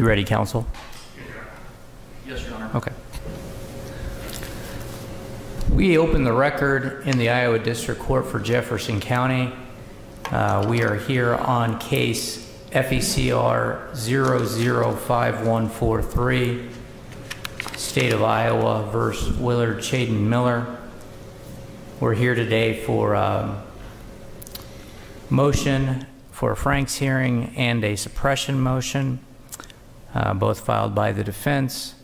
You ready, counsel? Yes, Your Honor. Okay. We open the record in the Iowa District Court for Jefferson County. Uh, We are here on case FECR 005143, State of Iowa versus Willard Chaiden Miller. We're here today for um, motion for a Franks hearing and a suppression motion, uh, both filed by the defense.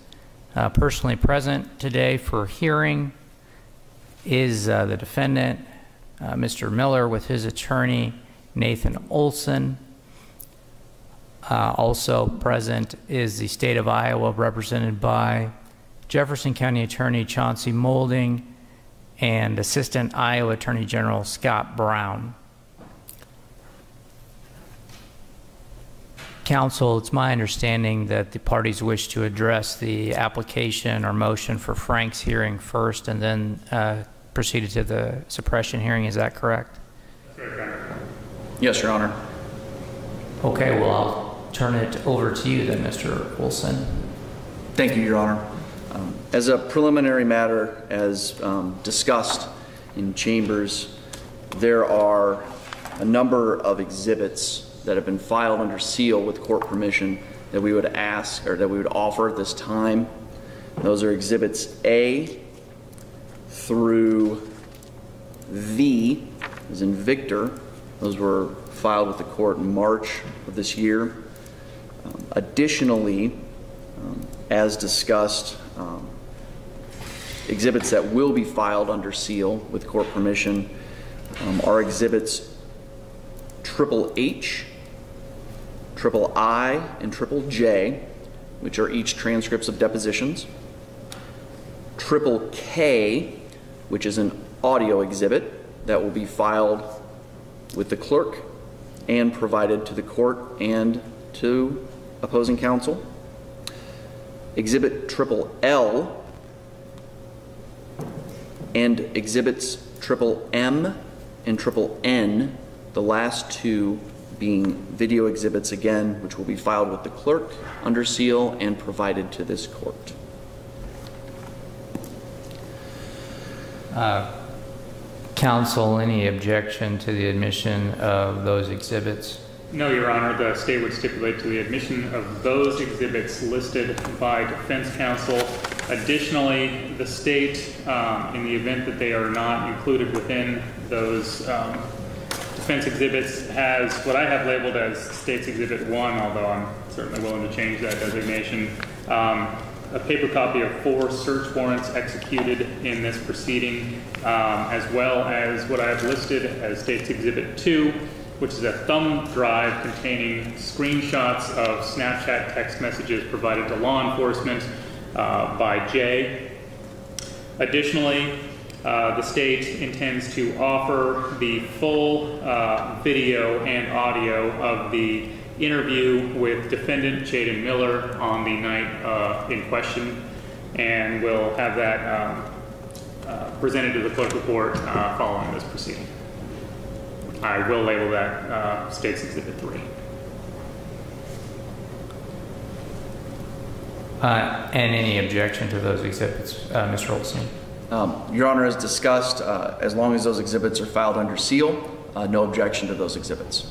Uh, Personally present today for hearing is uh, the defendant, uh, Mr. Miller, with his attorney, Nathan Olson. Uh, Also present is the state of Iowa, represented by Jefferson County Attorney Chauncey Moulding and Assistant Iowa Attorney General Scott Brown. Counsel, it's my understanding that the parties wish to address the application or motion for Franks hearing first and then uh, proceeded to the suppression hearing. Is that correct? Yes, Your Honor. Okay, well, I'll turn it over to you then, Mr. Wilson. Thank you, Your Honor. Um, As a preliminary matter, as um, discussed in chambers, there are a number of exhibits that have been filed under seal with court permission that we would ask, or that we would offer at this time. Those are Exhibits A through V, as in Victor. Those were filed with the court in March of this year. Um, Additionally, um, as discussed, um, exhibits that will be filed under seal with court permission um, are exhibits triple H, triple I, and triple J, which are each transcripts of depositions. Triple K, which is an audio exhibit that will be filed with the clerk and provided to the court and to opposing counsel. Exhibit triple L and exhibits triple M and triple N, the last two being video exhibits again, which will be filed with the clerk under seal and provided to this court. Counsel, any objection to the admission of those exhibits? No, Your Honor, the state would stipulate to the admission of those exhibits listed by defense counsel. Additionally, the state, um, in the event that they are not included within those um, defense exhibits, has what I have labeled as State's Exhibit 1, although I'm certainly willing to change that designation, um, a paper copy of four search warrants executed in this proceeding, um, as well as what I have listed as State's Exhibit 2, which is a thumb drive containing screenshots of Snapchat text messages provided to law enforcement uh, by Jay. Additionally, uh, the state intends to offer the full uh, video and audio of the interview with defendant Jaden Miller on the night uh, in question, and we'll have that um, uh, presented to the clerk court uh, following this proceeding. I will label that State's Exhibit 3. Uh, And any objection to those exhibits, Mr. Olson? Um, Your Honor, as discussed, uh, as long as those exhibits are filed under seal, uh, no objection to those exhibits.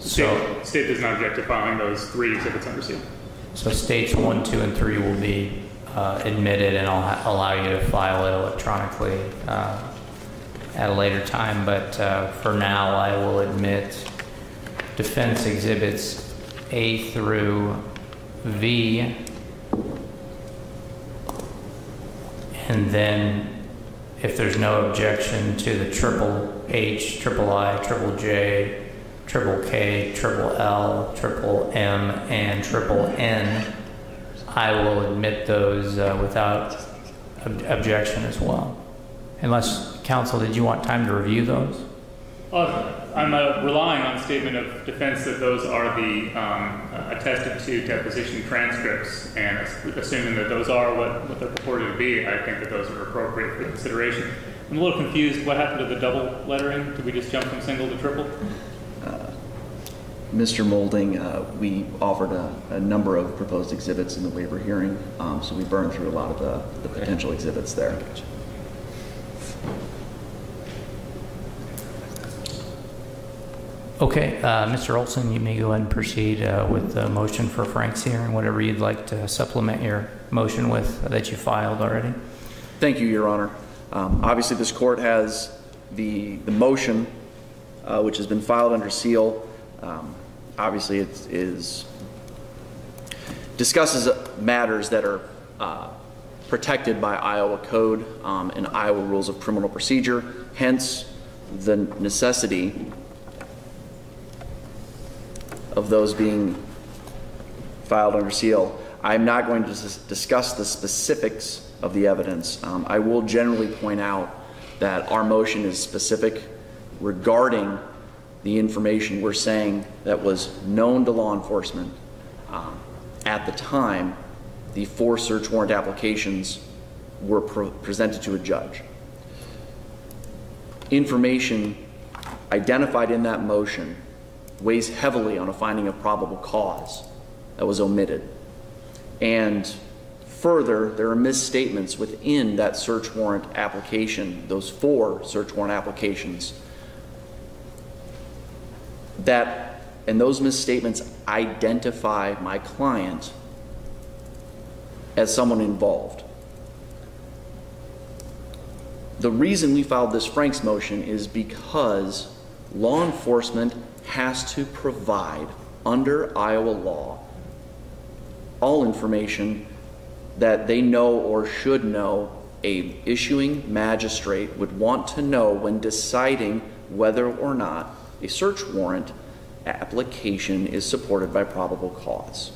So, State, state does not object to filing those three exhibits under seal. so states one, two, and three will be uh, admitted, and I'll ha- allow you to file it electronically uh, at a later time. But uh, for now, I will admit defense exhibits A through V. And then if there's no objection to the triple H, triple I, triple J, triple K, triple L, triple M, and triple N, I will admit those uh, without ob- objection as well. Unless, counsel, did you want time to review those? Uh, I'm uh, relying on statement of defense that those are the um, attested to deposition transcripts, and assuming that those are what, what they're purported to be, I think that those are appropriate for consideration. I'm a little confused. What happened to the double lettering? Did we just jump from single to triple? Mr. Moulding, uh, we offered a, a number of proposed exhibits in the waiver hearing, um, so we burned through a lot of the, the potential exhibits there. Okay, uh, Mr. Olson, you may go ahead and proceed uh, with the motion for Franks hearing, whatever you'd like to supplement your motion with that you filed already. Thank you, Your Honor. Um, Obviously, this court has the, the motion, uh, which has been filed under seal. Um, Obviously, it is, discusses matters that are uh, protected by Iowa code um, and Iowa rules of criminal procedure, hence the necessity of those being filed under seal. I'm not going to discuss the specifics of the evidence. Um, I will generally point out that our motion is specific regarding the information we're saying that was known to law enforcement um, at the time the four search warrant applications were pre- presented to a judge. Information identified in that motion weighs heavily on a finding of probable cause that was omitted. And further, there are misstatements within that search warrant application, those four search warrant applications, that, and those misstatements identify my client as someone involved. The reason we filed this Franks motion is because law enforcement has to provide, under Iowa law, all information that they know or should know a issuing magistrate would want to know when deciding whether or not a search warrant application is supported by probable cause.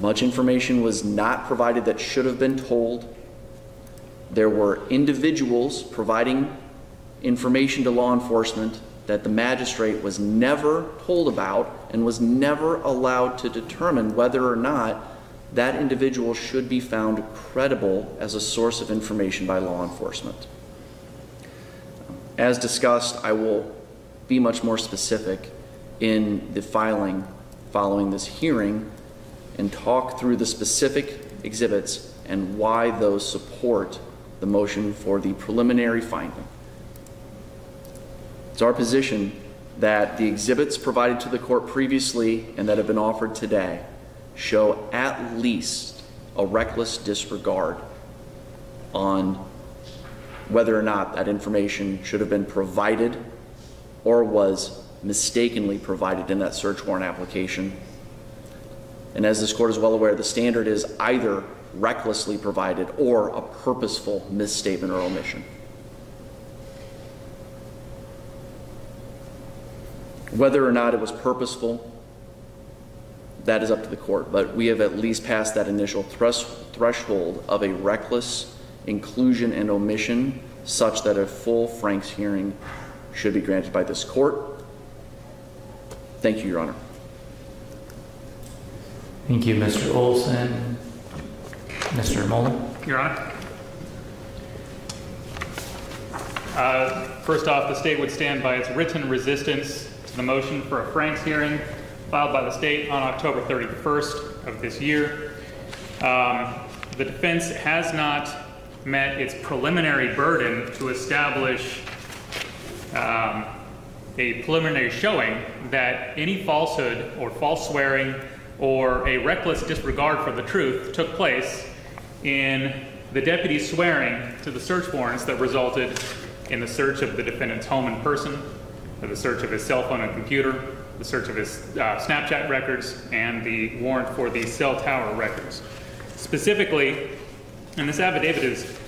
Much information was not provided that should have been told. There were individuals providing information to law enforcement that the magistrate was never told about and was never allowed to determine whether or not that individual should be found credible as a source of information by law enforcement. As discussed, I will be much more specific in the filing following this hearing and talk through the specific exhibits and why those support the motion for the preliminary finding. It's our position that the exhibits provided to the court previously and that have been offered today show at least a reckless disregard on whether or not that information should have been provided or was mistakenly provided in that search warrant application. And as this court is well aware, the standard is either recklessly provided or a purposeful misstatement or omission. Whether or not it was purposeful, that is up to the court, but we have at least passed that initial thres- threshold of a reckless inclusion and omission such that a full Franks hearing should be granted by this court. Thank you, Your Honor. Thank you, Mr. Olson. Mr. Mullen? Your Honor. Uh, First off, the state would stand by its written resistance the motion for a Franks hearing filed by the state on October 31st of this year. Um, The defense has not met its preliminary burden to establish um, a preliminary showing that any falsehood or false swearing or a reckless disregard for the truth took place in the deputy's swearing to the search warrants that resulted in the search of the defendant's home and person, the search of his cell phone and computer, the search of his uh, Snapchat records, and the warrant for the cell tower records. Specifically, and this affidavit is,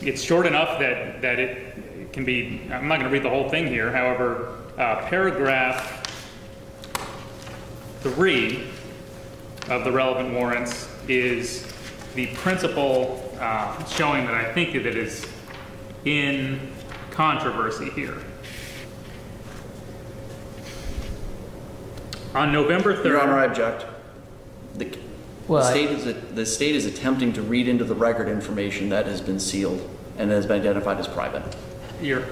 it's short enough that, that it can be, I'm not going to read the whole thing here, however, uh, paragraph three of the relevant warrants is the principle uh, showing that I think that it is in controversy here. On November 3rd. Your Honor, I object. The the Well, I- state is, the state is attempting to read into the record information that has been sealed and has been identified as private. Your,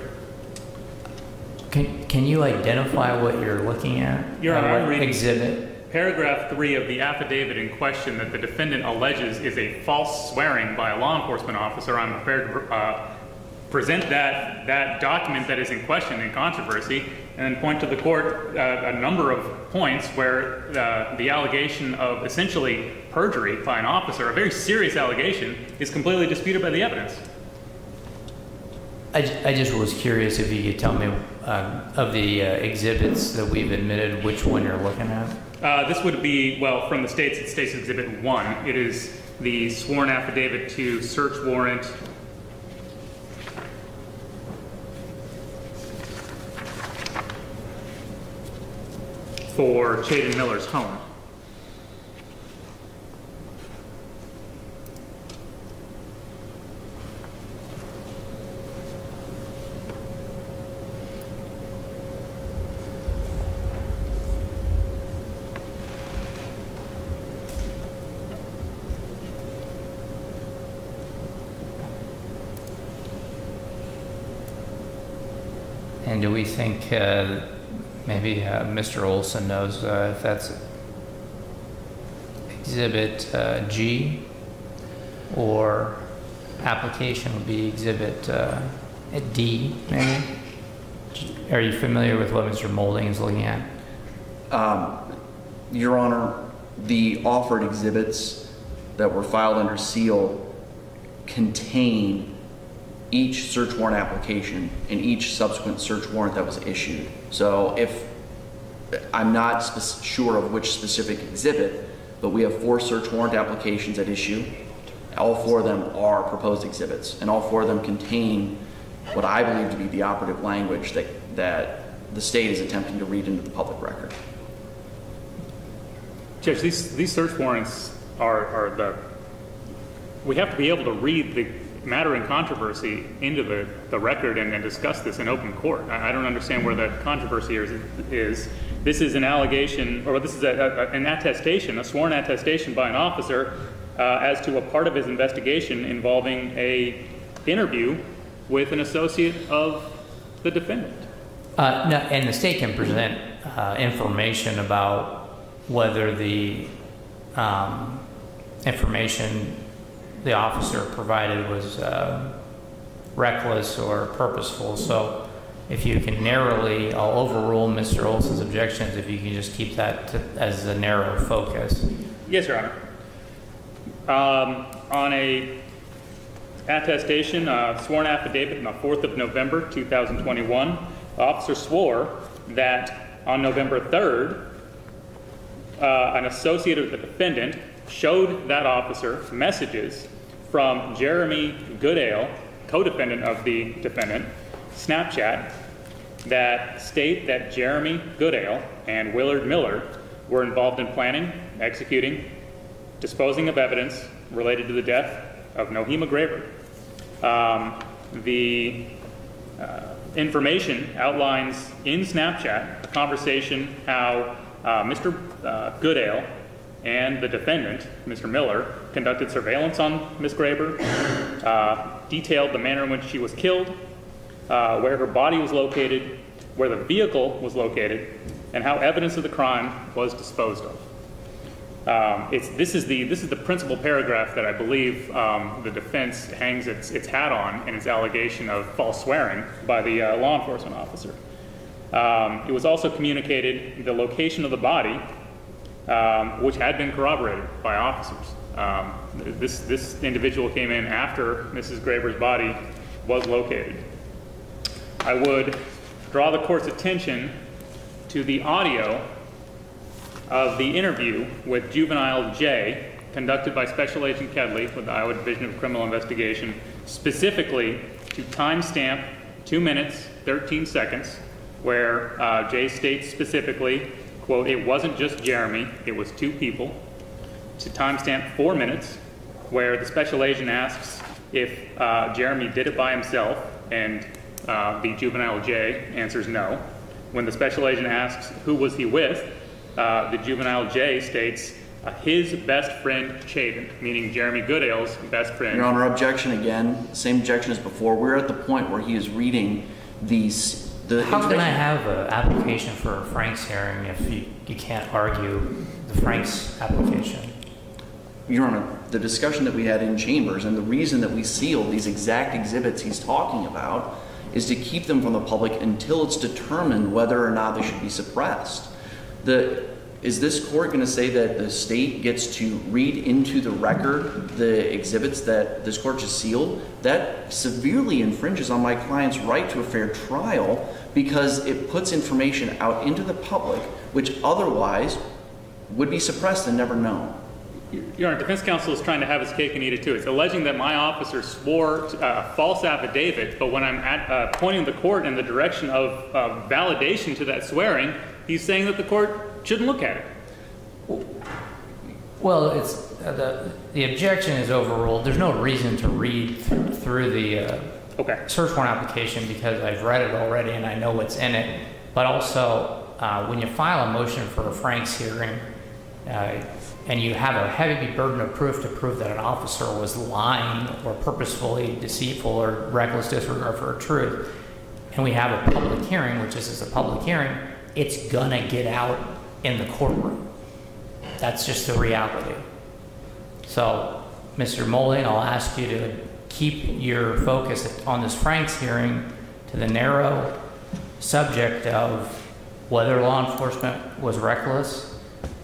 Can, can you identify what you're looking at? Your Honor, I'm reading- Exhibit? Paragraph three of the affidavit in question that the defendant alleges is a false swearing by a law enforcement officer, I'm prepared to uh, present that, that document that is in question in controversy, and then point to the court uh, a number of points where uh, the allegation of essentially perjury by an officer, a very serious allegation, is completely disputed by the evidence. I, I just was curious if you could tell me, um, of the uh, exhibits that we've admitted, which one you're looking at? Uh, this would be, well, from the states, it states Exhibit 1. It is the sworn affidavit to search warrant. For Chaiden Miller's home. And do we think, uh, maybe uh, Mr. Olson knows uh, if that's Exhibit uh, G or application would be Exhibit uh, D, maybe? Are you familiar with what Mr. Moulding is looking at? Um, Your Honor, the offered exhibits that were filed under seal contain each search warrant application and each subsequent search warrant that was issued. So if, I'm not sure of which specific exhibit, but we have four search warrant applications at issue. All four of them are proposed exhibits, and all four of them contain what I believe to be the operative language that, that the state is attempting to read into the public record. Judge, these, these search warrants are, are the, we have to be able to read the matter in controversy into the, the record and then discuss this in open court. I, I don't understand where the controversy is, is. This is an allegation, or this is a, a, an attestation, a sworn attestation by an officer uh, as to a part of his investigation involving a interview with an associate of the defendant. Uh, no, and the state can present uh, information about whether the um, information the officer provided was uh, reckless or purposeful. So if you can narrowly, I'll overrule Mr. Olson's objections if you can just keep that to, as a narrow focus. Yes, Your Honor. Um, on a attestation, uh, sworn affidavit on the 4th of November, 2021, the officer swore that on November 3rd, uh, an associate of the defendant showed that officer messages from Jeremy Goodale, co-defendant of the defendant, Snapchat, that state that Jeremy Goodale and Willard Miller were involved in planning, executing, disposing of evidence related to the death of Nohema Graber. Um, the uh, information outlines in Snapchat a conversation how uh, Mr. Uh, Goodale and the defendant, Mr. Miller, conducted surveillance on Ms. Graber, uh, detailed the manner in which she was killed, uh, where her body was located, where the vehicle was located, and how evidence of the crime was disposed of. Um, this, is the, this is the principal paragraph that I believe um, the defense hangs its, its hat on in its allegation of false swearing by the uh, law enforcement officer. Um, it was also communicated the location of the body, um, which had been corroborated by officers. Um, this, this individual came in after Mrs. Graber's body was located. I would draw the court's attention to the audio of the interview with Juvenile J, conducted by Special Agent Kedley with the Iowa Division of Criminal Investigation, specifically to timestamp 2 minutes, 13 seconds, where uh, states specifically, quote, it wasn't just Jeremy, it was two people, to timestamp 4 minutes, where the Special Agent asks if uh, Jeremy did it by himself, and uh, the Juvenile J answers no. When the Special Agent asks who was he with, uh, the juvenile J states uh, his best friend Chaiden, meaning Jeremy Goodale's best friend. Your Honor, objection again, same objection as before. We're at the point where he is reading the s- The How can I have an application for a Franks hearing if you, you can't argue the Franks application? Your Honor, the discussion that we had in chambers and the reason that we sealed these exact exhibits he's talking about is to keep them from the public until it's determined whether or not they should be suppressed. The, is this court going to say that the state gets to read into the record the exhibits that this court just sealed? That severely infringes on my client's right to a fair trial because it puts information out into the public which otherwise would be suppressed and never known. Your Honor, defense counsel is trying to have his cake and eat it too. It's alleging that my officer swore uh, a false affidavit, but when I'm at, uh, pointing the court in the direction of uh, validation to that swearing, he's saying that the court shouldn't look at it. Well, it's, uh, the, the objection is overruled. There's no reason to read th- through the uh, Okay. search warrant application because I've read it already and I know what's in it. But also, uh, when you file a motion for a Frank's hearing, uh, and you have a heavy burden of proof to prove that an officer was lying or purposefully deceitful or reckless disregard for truth, and we have a public hearing, which this is a public hearing, it's gonna get out in the courtroom. That's just the reality. So, Mr. Moulding, I'll ask you to keep your focus on this Franks hearing to the narrow subject of whether law enforcement was reckless,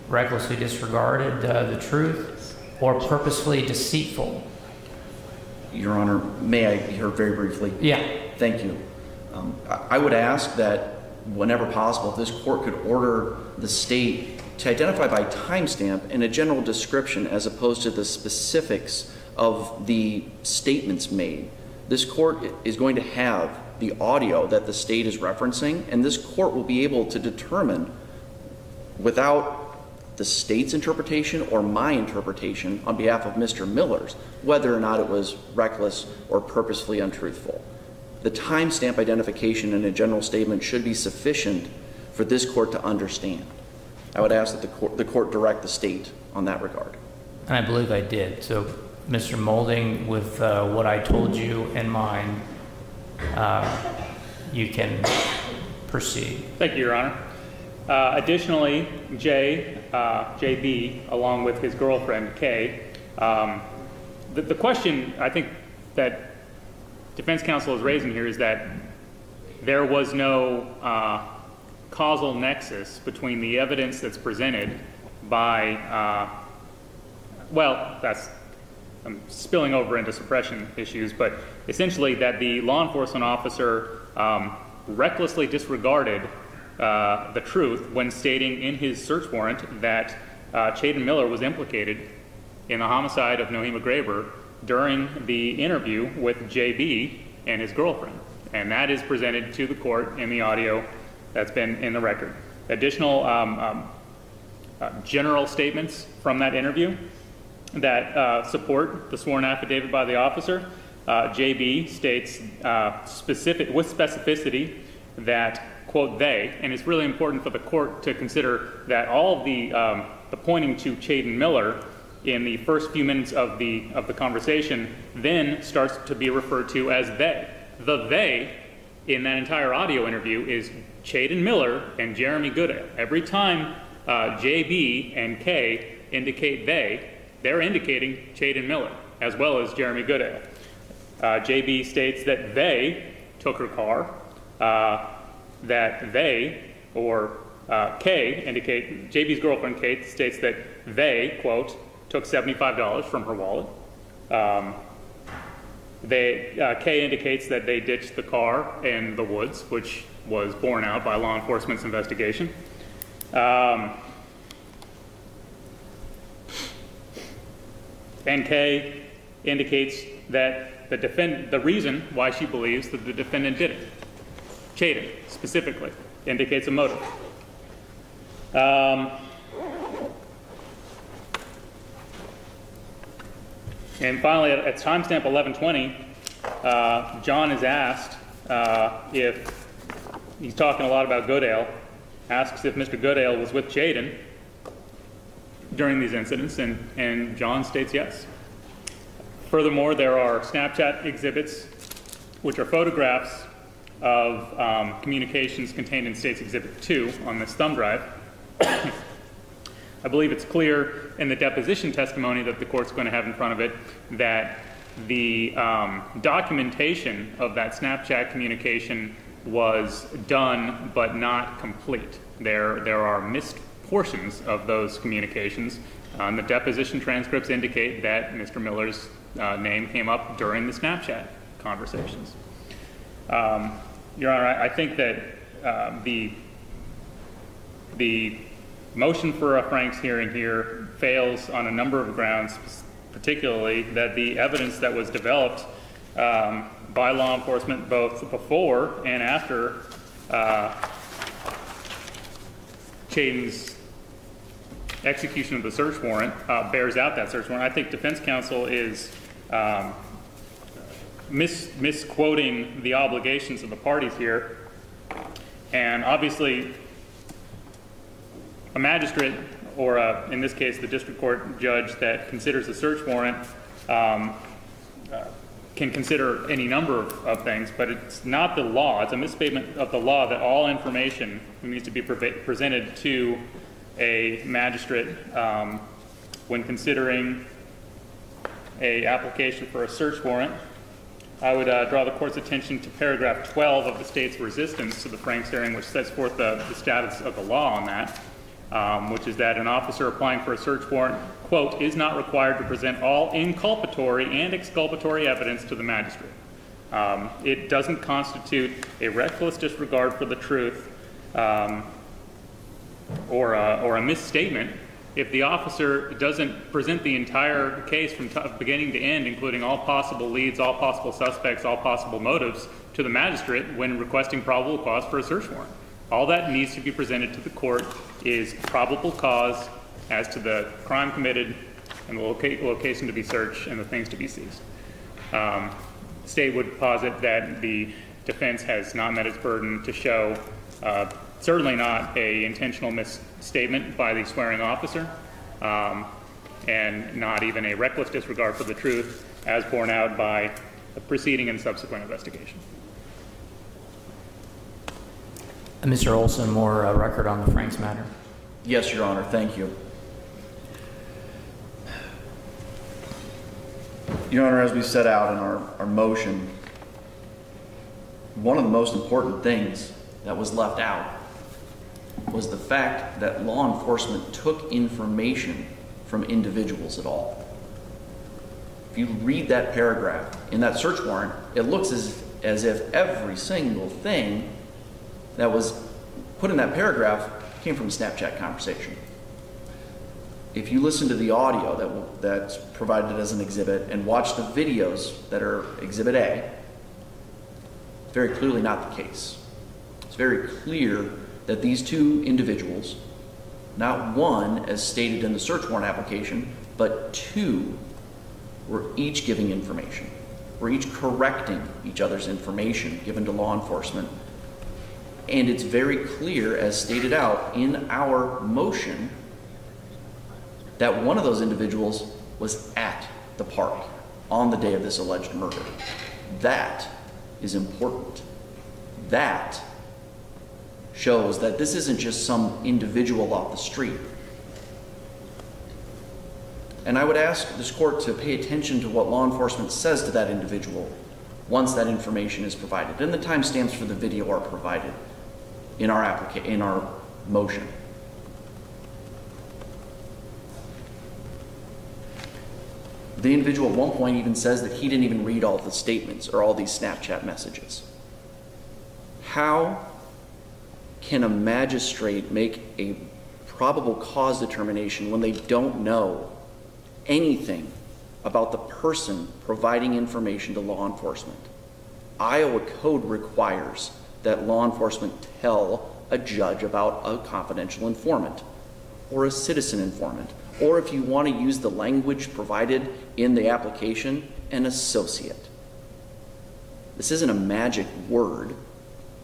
recklessly disregarded uh, the truth, or purposefully deceitful. Your Honor, may I hear very briefly? Yeah, Thank you. Um, I I would ask that whenever possible, this court could order the state to identify by timestamp and a general description as opposed to the specifics of the statements made. This court is going to have the audio that the state is referencing, and this court will be able to determine without the state's interpretation or my interpretation on behalf of Mr. Miller's, whether or not it was reckless or purposefully untruthful. The timestamp identification in a general statement should be sufficient for this court to understand. I would ask that the court, the court direct the state on that regard. and I believe I did. So, Mr. Moulding, with uh, what I told you in mind, uh, you can proceed. Thank you, Your Honor. Uh, additionally, Jay, uh, JB, along with his girlfriend, Kay, um, the, the question I think that defense counsel is raising here is that there was no uh, causal nexus between the evidence that's presented by, uh, well, that's, I'm spilling over into suppression issues, but essentially that the law enforcement officer um, recklessly disregarded uh, the truth when stating in his search warrant that uh, Chaiden Miller was implicated in the homicide of Nohema Graber during the interview with JB and his girlfriend. And that is presented to the court in the audio that's been in the record. Additional um, um, uh, general statements from that interview that uh, support the sworn affidavit by the officer. Uh, JB states uh, specific, with specificity that, quote, they, and it's really important for the court to consider that all the, um, the pointing to Chaiden Miller in the first few minutes of the, of the conversation then starts to be referred to as they. The they in that entire audio interview is Chaiden Miller and Jeremy Goodale. Every time uh, JB and K indicate they, they're indicating Chaiden Miller as well as Jeremy Goodale. Uh, JB states that they took her car, uh, that they, or uh, K, indicate, JB's girlfriend Kate states that they, quote, took $75 from her wallet. Um, they, uh, Kay indicates that they ditched the car in the woods, which was borne out by law enforcement's investigation. Um, and Kay indicates that the defend, the reason why she believes that the defendant did it, Chaiden specifically, indicates a motive. Um, And finally, at, at timestamp 1120, uh, John is asked uh, if he's talking a lot about Goodale, asks if Mr. Goodale was with Jaden during these incidents, and, and John states yes. Furthermore, there are Snapchat exhibits, which are photographs of um, communications contained in State's Exhibit 2 on this thumb drive. I believe it's clear in the deposition testimony that the court's going to have in front of it that the um, documentation of that Snapchat communication was done but not complete. There, there are missed portions of those communications. Um, the deposition transcripts indicate that Mr. Miller's uh, name came up during the Snapchat conversations. Um, Your Honor, I, I think that uh, the the motion for a Franks hearing here fails on a number of grounds, particularly that the evidence that was developed um, by law enforcement both before and after uh, Chayton's execution of the search warrant uh, bears out that search warrant. I think defense counsel is um, mis- misquoting the obligations of the parties here. And obviously, a magistrate, or a, in this case, the district court judge that considers a search warrant, um, uh, can consider any number of, of things, but it's not the law. It's a misstatement of the law that all information needs to be pre- presented to a magistrate um, when considering a application for a search warrant. I would uh, draw the court's attention to paragraph 12 of the state's resistance to the Franks hearing, which sets forth the, the status of the law on that, um, which is that an officer applying for a search warrant, quote, is not required to present all inculpatory and exculpatory evidence to the magistrate. Um, it doesn't constitute a reckless disregard for the truth um, or, a, or a misstatement if the officer doesn't present the entire case from beginning to end, including all possible leads, all possible suspects, all possible motives, to the magistrate when requesting probable cause for a search warrant. All that needs to be presented to the court is probable cause as to the crime committed and the loca- location to be searched and the things to be seized. Um, State would posit that the defense has not met its burden to show uh, certainly not a intentional misstatement by the swearing officer, um, and not even a reckless disregard for the truth as borne out by the preceding and subsequent investigation. Uh, Mr. Olson, more uh, record on the Franks matter. Yes, Your Honor, thank you. Your Honor, as we set out in our, our motion, one of the most important things that was left out was the fact that law enforcement took information from individuals at all. If you read that paragraph in that search warrant, it looks as, as if every single thing that was put in that paragraph came from a Snapchat conversation. If you listen to the audio that, that's provided as an exhibit and watch the videos that are Exhibit A, very clearly not the case. It's very clear that these two individuals, not one as stated in the search warrant application, but two, were each giving information. Were each correcting each other's information given to law enforcement. And it's very clear, as stated out in our motion, that one of those individuals was at the park on the day of this alleged murder. That is important. That shows that this isn't just some individual off the street. And I would ask this court to pay attention to what law enforcement says to that individual once that information is provided. And the timestamps for the video are provided in our applica- in our motion. The individual at one point even says that he didn't even read all the statements or all these Snapchat messages. How can a magistrate make a probable cause determination when they don't know anything about the person providing information to law enforcement? Iowa code requires that law enforcement tell a judge about a confidential informant or a citizen informant, or if you want to use the language provided in the application, an associate. This isn't a magic word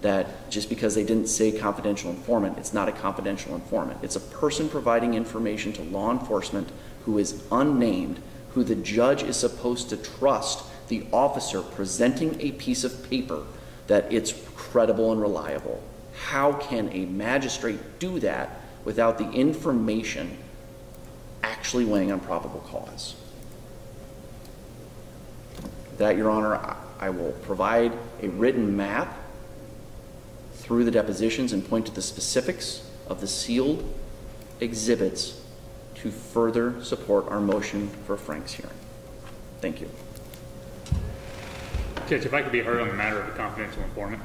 that just because they didn't say confidential informant, it's not a confidential informant. It's a person providing information to law enforcement who is unnamed, who the judge is supposed to trust the officer presenting a piece of paper that it's credible and reliable. How can a magistrate do that without the information actually weighing on probable cause? That, Your Honor, I- I will provide a written map through the depositions and point to the specifics of the sealed exhibits to further support our motion for Franks hearing. Thank you. Judge, if I could be heard on the matter of the confidential informant.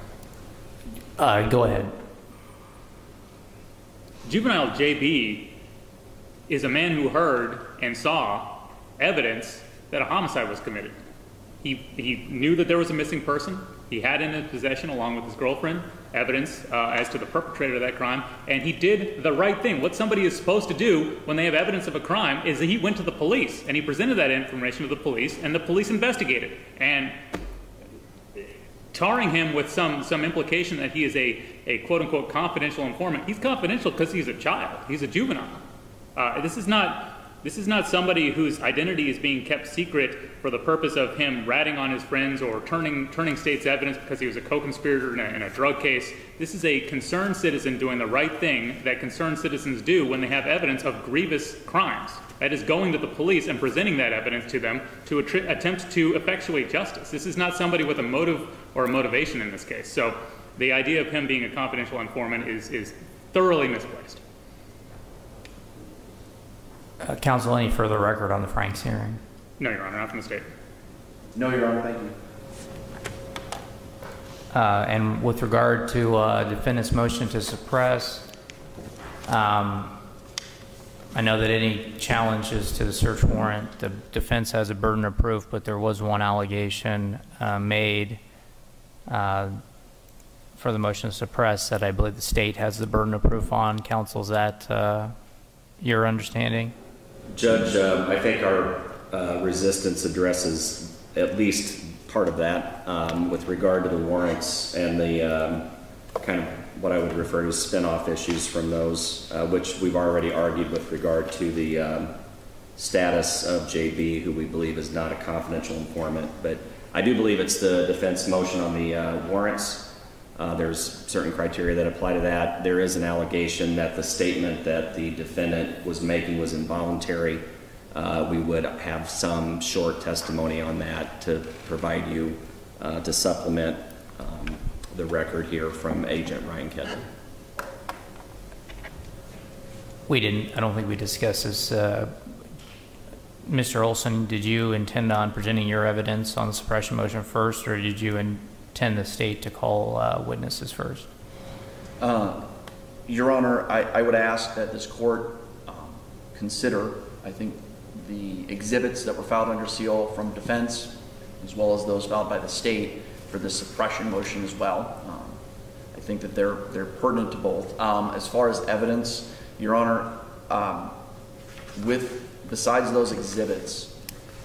Uh, Go ahead. Juvenile JB is a man who heard and saw evidence that a homicide was committed. He, he knew that there was a missing person. He had in his possession, along with his girlfriend, evidence uh, as to the perpetrator of that crime, and he did the right thing. What somebody is supposed to do when they have evidence of a crime is that he went to the police and he presented that information to the police, and the police investigated. And tarring him with some, some implication that he is a, a quote unquote confidential informant. He's confidential because he's a child, he's a juvenile. Uh, this, is not, this is not somebody whose identity is being kept secret for the purpose of him ratting on his friends or turning, turning state's evidence because he was a co conspirator in a, in a drug case. This is a concerned citizen doing the right thing that concerned citizens do when they have evidence of grievous crimes. That is going to the police and presenting that evidence to them to attempt to effectuate justice. This is not somebody with a motive or a motivation in this case. So the idea of him being a confidential informant is, is thoroughly misplaced. Uh, Counsel, any further record on the Franks hearing? No, Your Honor, not from the state. No, Your Honor, thank you. Uh, And with regard to uh, defendant's motion to suppress, um, I know that any challenges to the search warrant, the defense has a burden of proof, but there was one allegation uh, made uh, for the motion to suppress that I believe the state has the burden of proof on. Counsel, is that uh, your understanding? Judge, um, I think our uh, resistance addresses at least part of that um, with regard to the warrants and the um, kind of what I would refer to as spin-off issues from those, uh, which we've already argued with regard to the um, status of JB, who we believe is not a confidential informant. But I do believe it's the defense motion on the uh, warrants. Uh, There's certain criteria that apply to that. There is an allegation that the statement that the defendant was making was involuntary. Uh, We would have some short testimony on that to provide you, uh, to supplement um, the record here from Agent Ryan Kedley. We didn't, I don't think we discussed this. Mr. Olson, did you intend on presenting your evidence on the suppression motion first, or did you intend the state to call uh, witnesses first? Uh, Your Honor, I, I would ask that this court um, consider, I think, the exhibits that were filed under seal from defense, as well as those filed by the state for the suppression motion as well. Um, I think that they're, they're pertinent to both. Um, As far as evidence, Your Honor, um, with, besides those exhibits,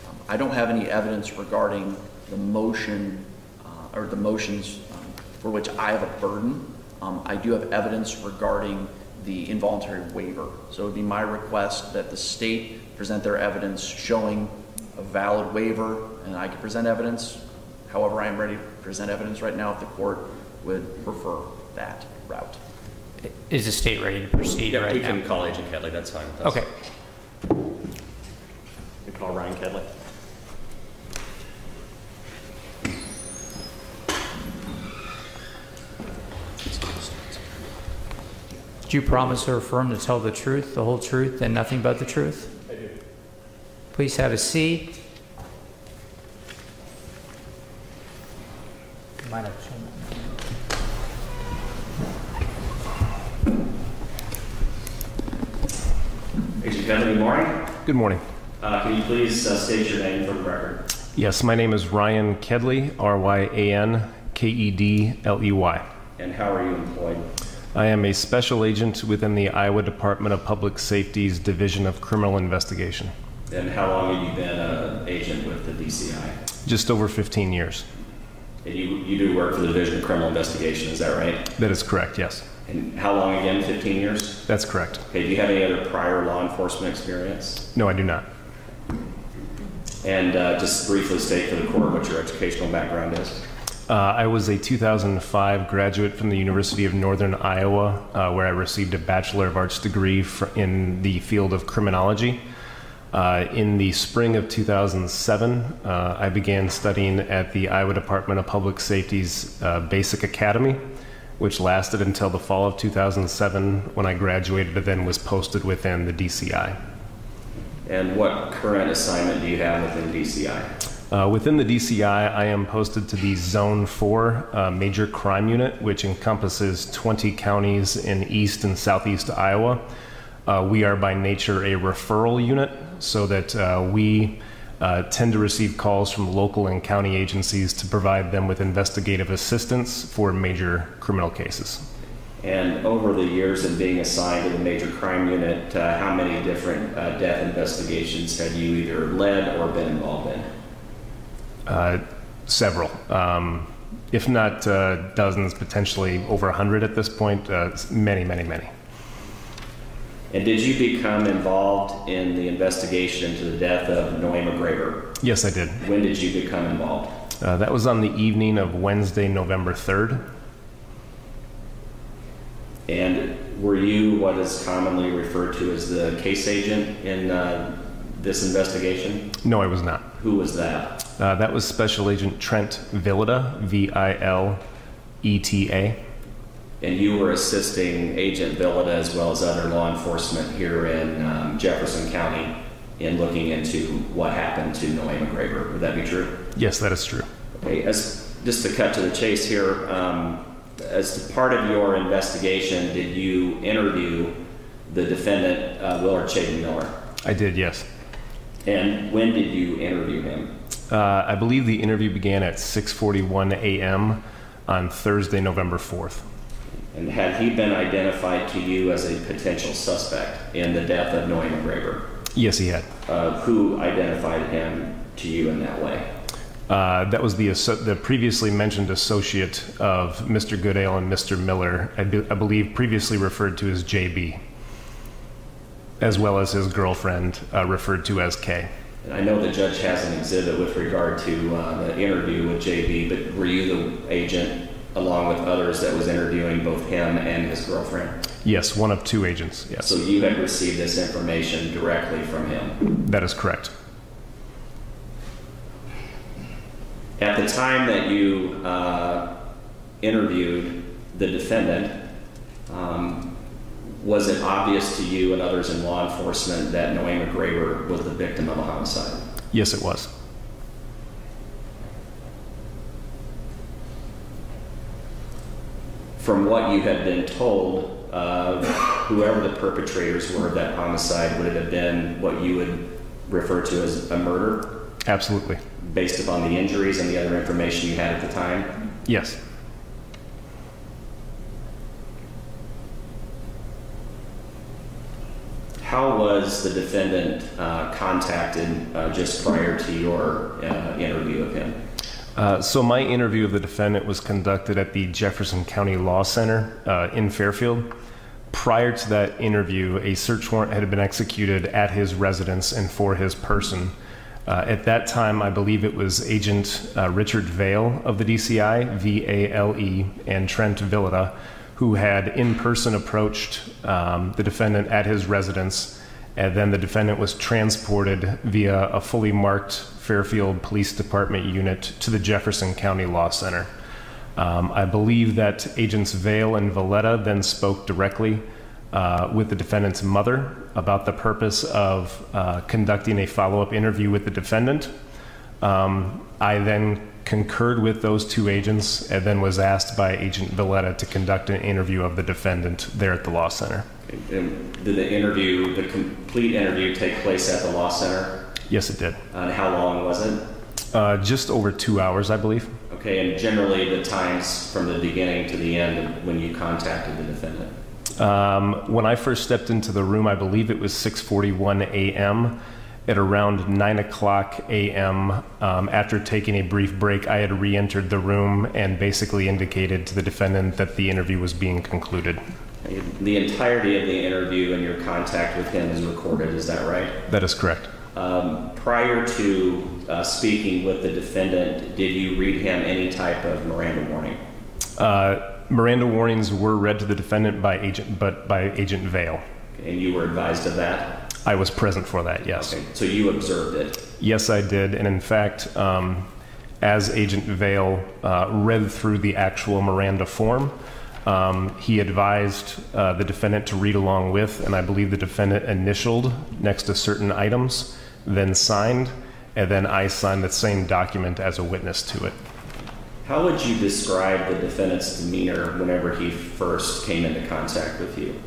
um, I don't have any evidence regarding the motion, uh, or the motions um, for which I have a burden. Um, I do have evidence regarding the involuntary waiver. So it would be my request that the state present their evidence showing a valid waiver, and I can present evidence. However, I am ready to present evidence right now if the court would prefer that route. Is the state ready to proceed Yeah, right we now? can call Agent Kedley, that's fine with us. Okay. We call Ryan Kedley. Do you promise or affirm to tell the truth, the whole truth, and nothing but the truth? I do. Please have a seat. Might have to change. Agent good morning. Uh, Can you please uh, state your name for the record? Yes, my name is Ryan Kedley, R Y A N K E D L E Y. And how are you employed? I am a special agent within the Iowa Department of Public Safety's Division of Criminal Investigation. And how long have you been an agent with the DCI? Just over 15 years. And you, you do work for the Division of Criminal Investigation, is that right? That is correct, yes. And how long again, 15 years? That's correct. Okay, do you have any other prior law enforcement experience? No, I do not. And uh, just briefly state for the court what your educational background is. Uh, I was a 2005 graduate from the University of Northern Iowa, uh, where I received a Bachelor of Arts degree fr- in the field of criminology. Uh, in the spring of 2007, uh, I began studying at the Iowa Department of Public Safety's uh, Basic Academy, which lasted until the fall of 2007 when I graduated and then was posted within the DCI. And what current assignment do you have within DCI? Uh, within the DCI, I am posted to the Zone 4 uh, Major Crime Unit, which encompasses 20 counties in east and southeast Iowa. Uh, we are by nature a referral unit, so that uh, we uh, tend to receive calls from local and county agencies to provide them with investigative assistance for major criminal cases. And over the years of being assigned to the major crime unit, uh, how many different uh, death investigations have you either led or been involved in? Uh, several, um, if not uh, dozens, potentially over 100 at this point, uh, many, many, many. And did you become involved in the investigation into the death of Nohema Graber? Yes, I did. When did you become involved? Uh, that was on the evening of Wednesday, November 3rd. And were you what is commonly referred to as the case agent in uh, this investigation? No, I was not. Who was that? Uh, that was Special Agent Trent Vileta, V I L E T A. And you were assisting Agent Vileta as well as other law enforcement here in um, Jefferson County in looking into what happened to Nohema Graber. Would that be true? Yes, that is true. Okay, as, just to cut to the chase here, um, as part of your investigation, did you interview the defendant, uh, Willard Chaiden Miller? I did, yes. And when did you interview him? Uh, I believe the interview began at 6:41 a.m. on Thursday, November 4th. And had he been identified to you as a potential suspect in the death of Nohema Graber? Yes, he had. Uh, who identified him to you in that way? Uh, that was the the previously mentioned associate of Mr. Goodale and Mr. Miller. I, be- I believe previously referred to as JB, as well as his girlfriend, uh, referred to as K. And I know the judge has an exhibit with regard to uh, the interview with JB, but were you the agent along with others that was interviewing both him and his girlfriend? Yes, one of two agents. Yes, So you had received this information directly from him. that is correct. The time that you uh, interviewed the defendant, um, was it obvious to you and others in law enforcement that Nohema Graber was the victim of a homicide? Yes, it was. From what you had been told, uh, whoever the perpetrators were of that homicide, would it have been what you would refer to as a murder Absolutely. Based upon the injuries and the other information you had at the time? Yes. How was the defendant uh, contacted uh, just prior to your uh, interview of him? Uh, so my interview of the defendant was conducted at the Jefferson County Law Center uh, in Fairfield. Prior to that interview, a search warrant had been executed at his residence and for his person. Uh, at that time, I believe it was Agent uh, Richard Vale of the DCI, V A L E, and Trent Vileta, who had in person approached um, the defendant at his residence, and then the defendant was transported via a fully marked Fairfield Police Department unit to the Jefferson County Law Center. Um, I believe that Agents Vale and Vileta then spoke directly uh, with the defendant's mother about the purpose of uh, conducting a follow up interview with the defendant. Um, I then concurred with those two agents and then was asked by Agent Vileta to conduct an interview of the defendant there at the Law Center. And did the interview, the complete interview, take place at the law center? Yes, it did. And how long was it? Uh, just over two hours, I believe. Okay, and generally the times from the beginning to the end when you contacted the defendant? Um, when I first stepped into the room, I believe it was 6:41 a.m. At around 9 o'clock a.m., um, after taking a brief break, I had re-entered the room and basically indicated to the defendant that the interview was being concluded. The entirety of the interview and your contact with him is recorded, is that right? That is correct. Um, prior to uh, speaking with the defendant, did you read him any type of Miranda warning? Uh, Miranda warnings were read to the defendant by agent, but by Agent Vale. And you were advised of that? I was present for that. Yes. Okay, so you observed it. Yes, I did. And in fact, um, as Agent Vale uh, read through the actual Miranda form, um, he advised uh, the defendant to read along with, and I believe the defendant initialed next to certain items, then signed, and then I signed the same document as a witness to it. How would you describe the defendant's demeanor whenever he first came into contact with you?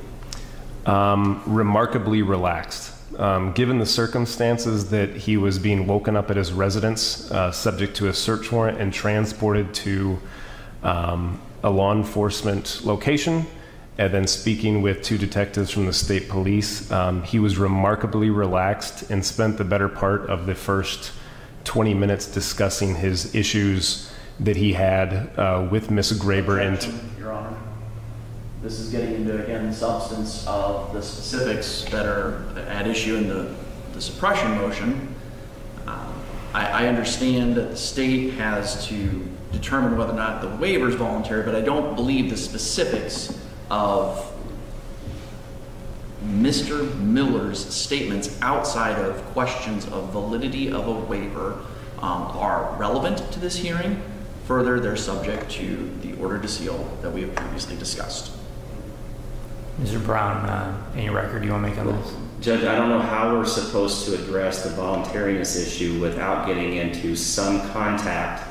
Um, remarkably relaxed. Um, given the circumstances that he was being woken up at his residence, uh, subject to a search warrant, and transported to um, a law enforcement location, and then speaking with two detectives from the state police, um, he was remarkably relaxed and spent the better part of the first 20 minutes discussing his issues that he had uh, with Miss Graber and. Your Honor. This is getting into, again, the substance of the specifics that are at issue in the, the suppression motion. Um, I, I understand that the state has to determine whether or not the waiver is voluntary, but I don't believe the specifics of Mr. Miller's statements outside of questions of validity of a waiver um, are relevant to this hearing. Further, they're subject to the order to seal that we have previously discussed. Mr. Brown, uh, any record you want to make on this? Judge, I don't know how we're supposed to address the voluntariness issue without getting into some contact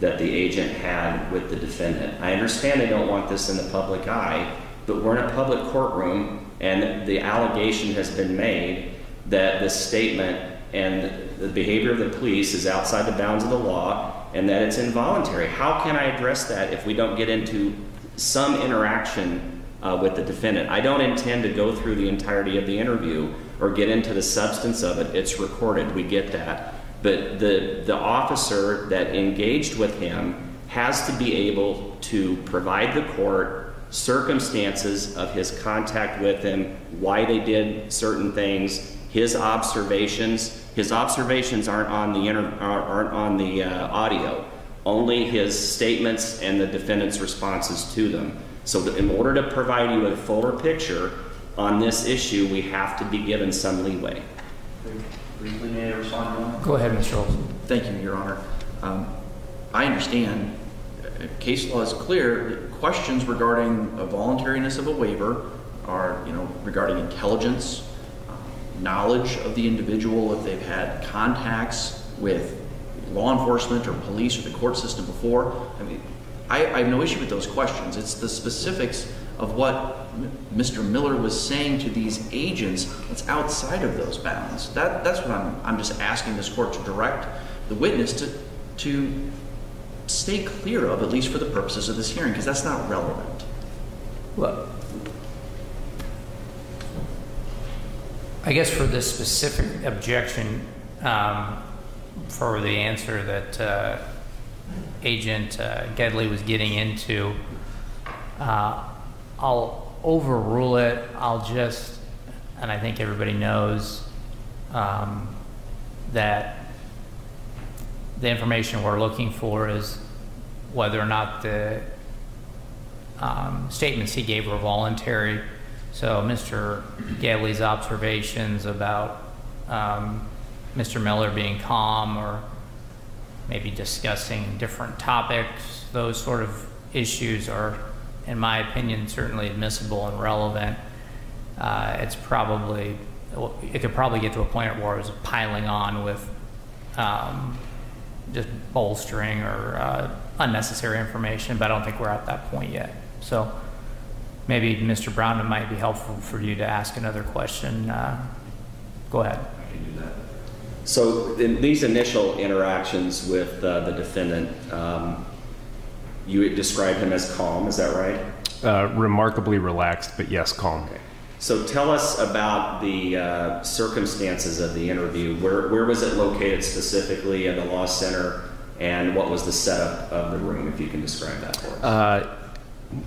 that the agent had with the defendant. I understand they don't want this in the public eye, but we're in a public courtroom and the allegation has been made that the statement and the behavior of the police is outside the bounds of the law and that it's involuntary. How can I address that if we don't get into some interaction uh, with the defendant? I don't intend to go through the entirety of the interview or get into the substance of it. It's recorded, we get that. But the, the officer that engaged with him has to be able to provide the court circumstances of his contact with him, why they did certain things, his observations. His observations aren't on the inter- aren't on the uh, audio, only his statements and the defendant's responses to them. So, in order to provide you a fuller picture on this issue, we have to be given some leeway. Briefly, may I respond, Go ahead, Mr. Olson. Thank you, Your Honor. Um, I understand, uh, case law is clear, questions regarding the voluntariness of a waiver are, you know, regarding intelligence, knowledge of the individual, if they've had contacts with law enforcement or police or the court system before. I mean, I, I have no issue with those questions. It's the specifics of what Mr. Miller was saying to these agents that's outside of those bounds. That, that's what I'm, I'm just asking this court to direct the witness to, to stay clear of, at least for the purposes of this hearing, because that's not relevant. Well, I guess for this specific objection, um, for the answer that uh, Agent uh, Kedley was getting into, uh, I'll overrule it. I'll just, and I think everybody knows um, that the information we're looking for is whether or not the um, statements he gave were voluntary. So Mr. Kedley's observations about um, Mr. Miller being calm or maybe discussing different topics, those sort of issues are, in my opinion, certainly admissible and relevant. Uh, it's probably, it could probably get to a point where it was piling on with um, just bolstering or uh, unnecessary information, but I don't think we're at that point yet. So maybe Mr. Brown, it might be helpful for you to ask another question. Uh, go ahead. So, in these initial interactions with uh, the defendant, um, you described him as calm, is that right? Uh, remarkably relaxed, but yes, calm. So, tell us about the uh, circumstances of the interview. Where, where was it located specifically at the Law Center, and what was the setup of the room, if you can describe that for us?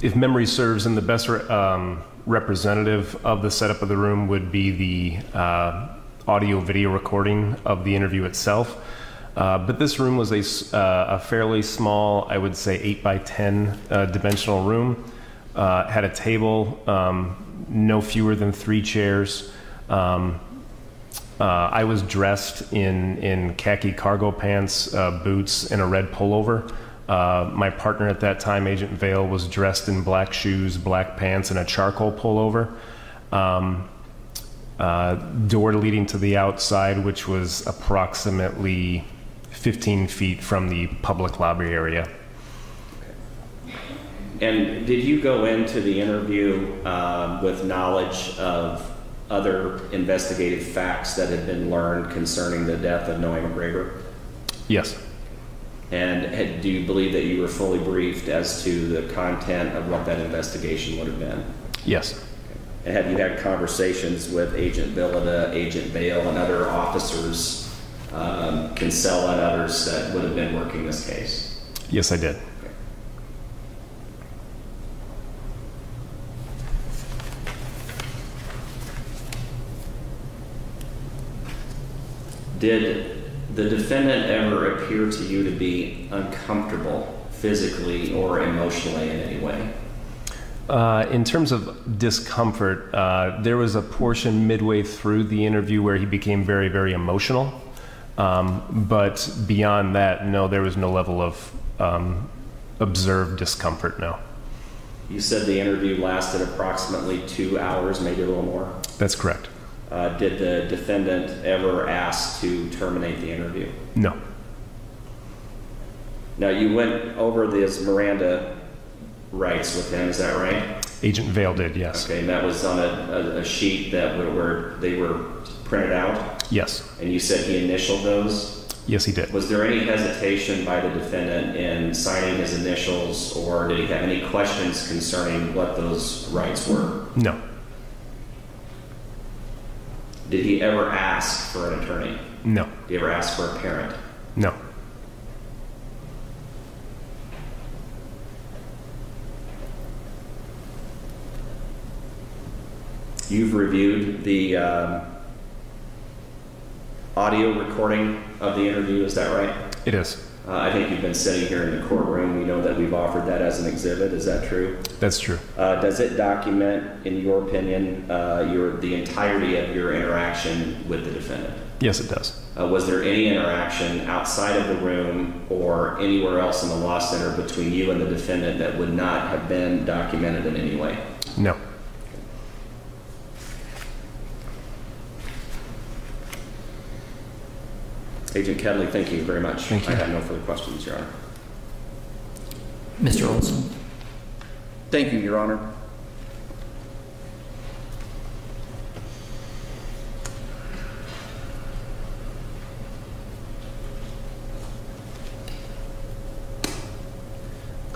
If memory serves, and the best re- um, representative of the setup of the room would be the uh, audio video recording of the interview itself. Uh, but this room was a, uh, a fairly small, I would say 8 by 10 uh, dimensional room. Uh, had a table, um, no fewer than three chairs. Um, uh, I was dressed in, in khaki cargo pants, boots, and a red pullover. Uh, my partner at that time, Agent Vale, was dressed in black shoes, black pants, and a charcoal pullover. Um, uh, door leading to the outside, which was approximately 15 feet from the public lobby area. And did you go into the interview um, with knowledge of other investigative facts that had been learned concerning the death of Nohema Graber? Yes, And had, do you believe that you were fully briefed as to the content of what that investigation would have been? yes, And have you had conversations with Agent Vileta, Agent Vale, and other officers, um, Kinsella and others that would have been working this case? yes, I did. Did the defendant ever appear to you to be uncomfortable physically or emotionally in any way? Uh, in terms of discomfort, uh, there was a portion midway through the interview where he became very, very emotional. Um, but beyond that, no, there was no level of um, observed discomfort, no. You said the interview lasted approximately two hours, maybe a little more. That's correct. Uh, did the defendant ever ask to terminate the interview? No. Now, you went over this Miranda rights with him, is that right? Agent Vale did, yes. Okay, and that was on a, a, a sheet that were, where they were printed out, Yes. and you said he initialed those? Yes, he did. Was there any hesitation by the defendant in signing his initials, or did he have any questions concerning what those rights were? No. Did he ever ask for an attorney? No. Did he ever ask for a parent? No. You've reviewed the um, audio recording of the interview, is that right? It is. Uh, I think you've been sitting here in the courtroom. We know that we've offered that as an exhibit. Is that true? That's true. Uh, does it document, in your opinion, uh, your the entirety of your interaction with the defendant? Yes, it does. Uh, was there any interaction outside of the room or anywhere else in the law center between you and the defendant that would not have been documented in any way? No. Agent Kedley, thank you very much. Thank you. I have no further questions, Your Honor. Mr. Olson? Thank you, Your Honor.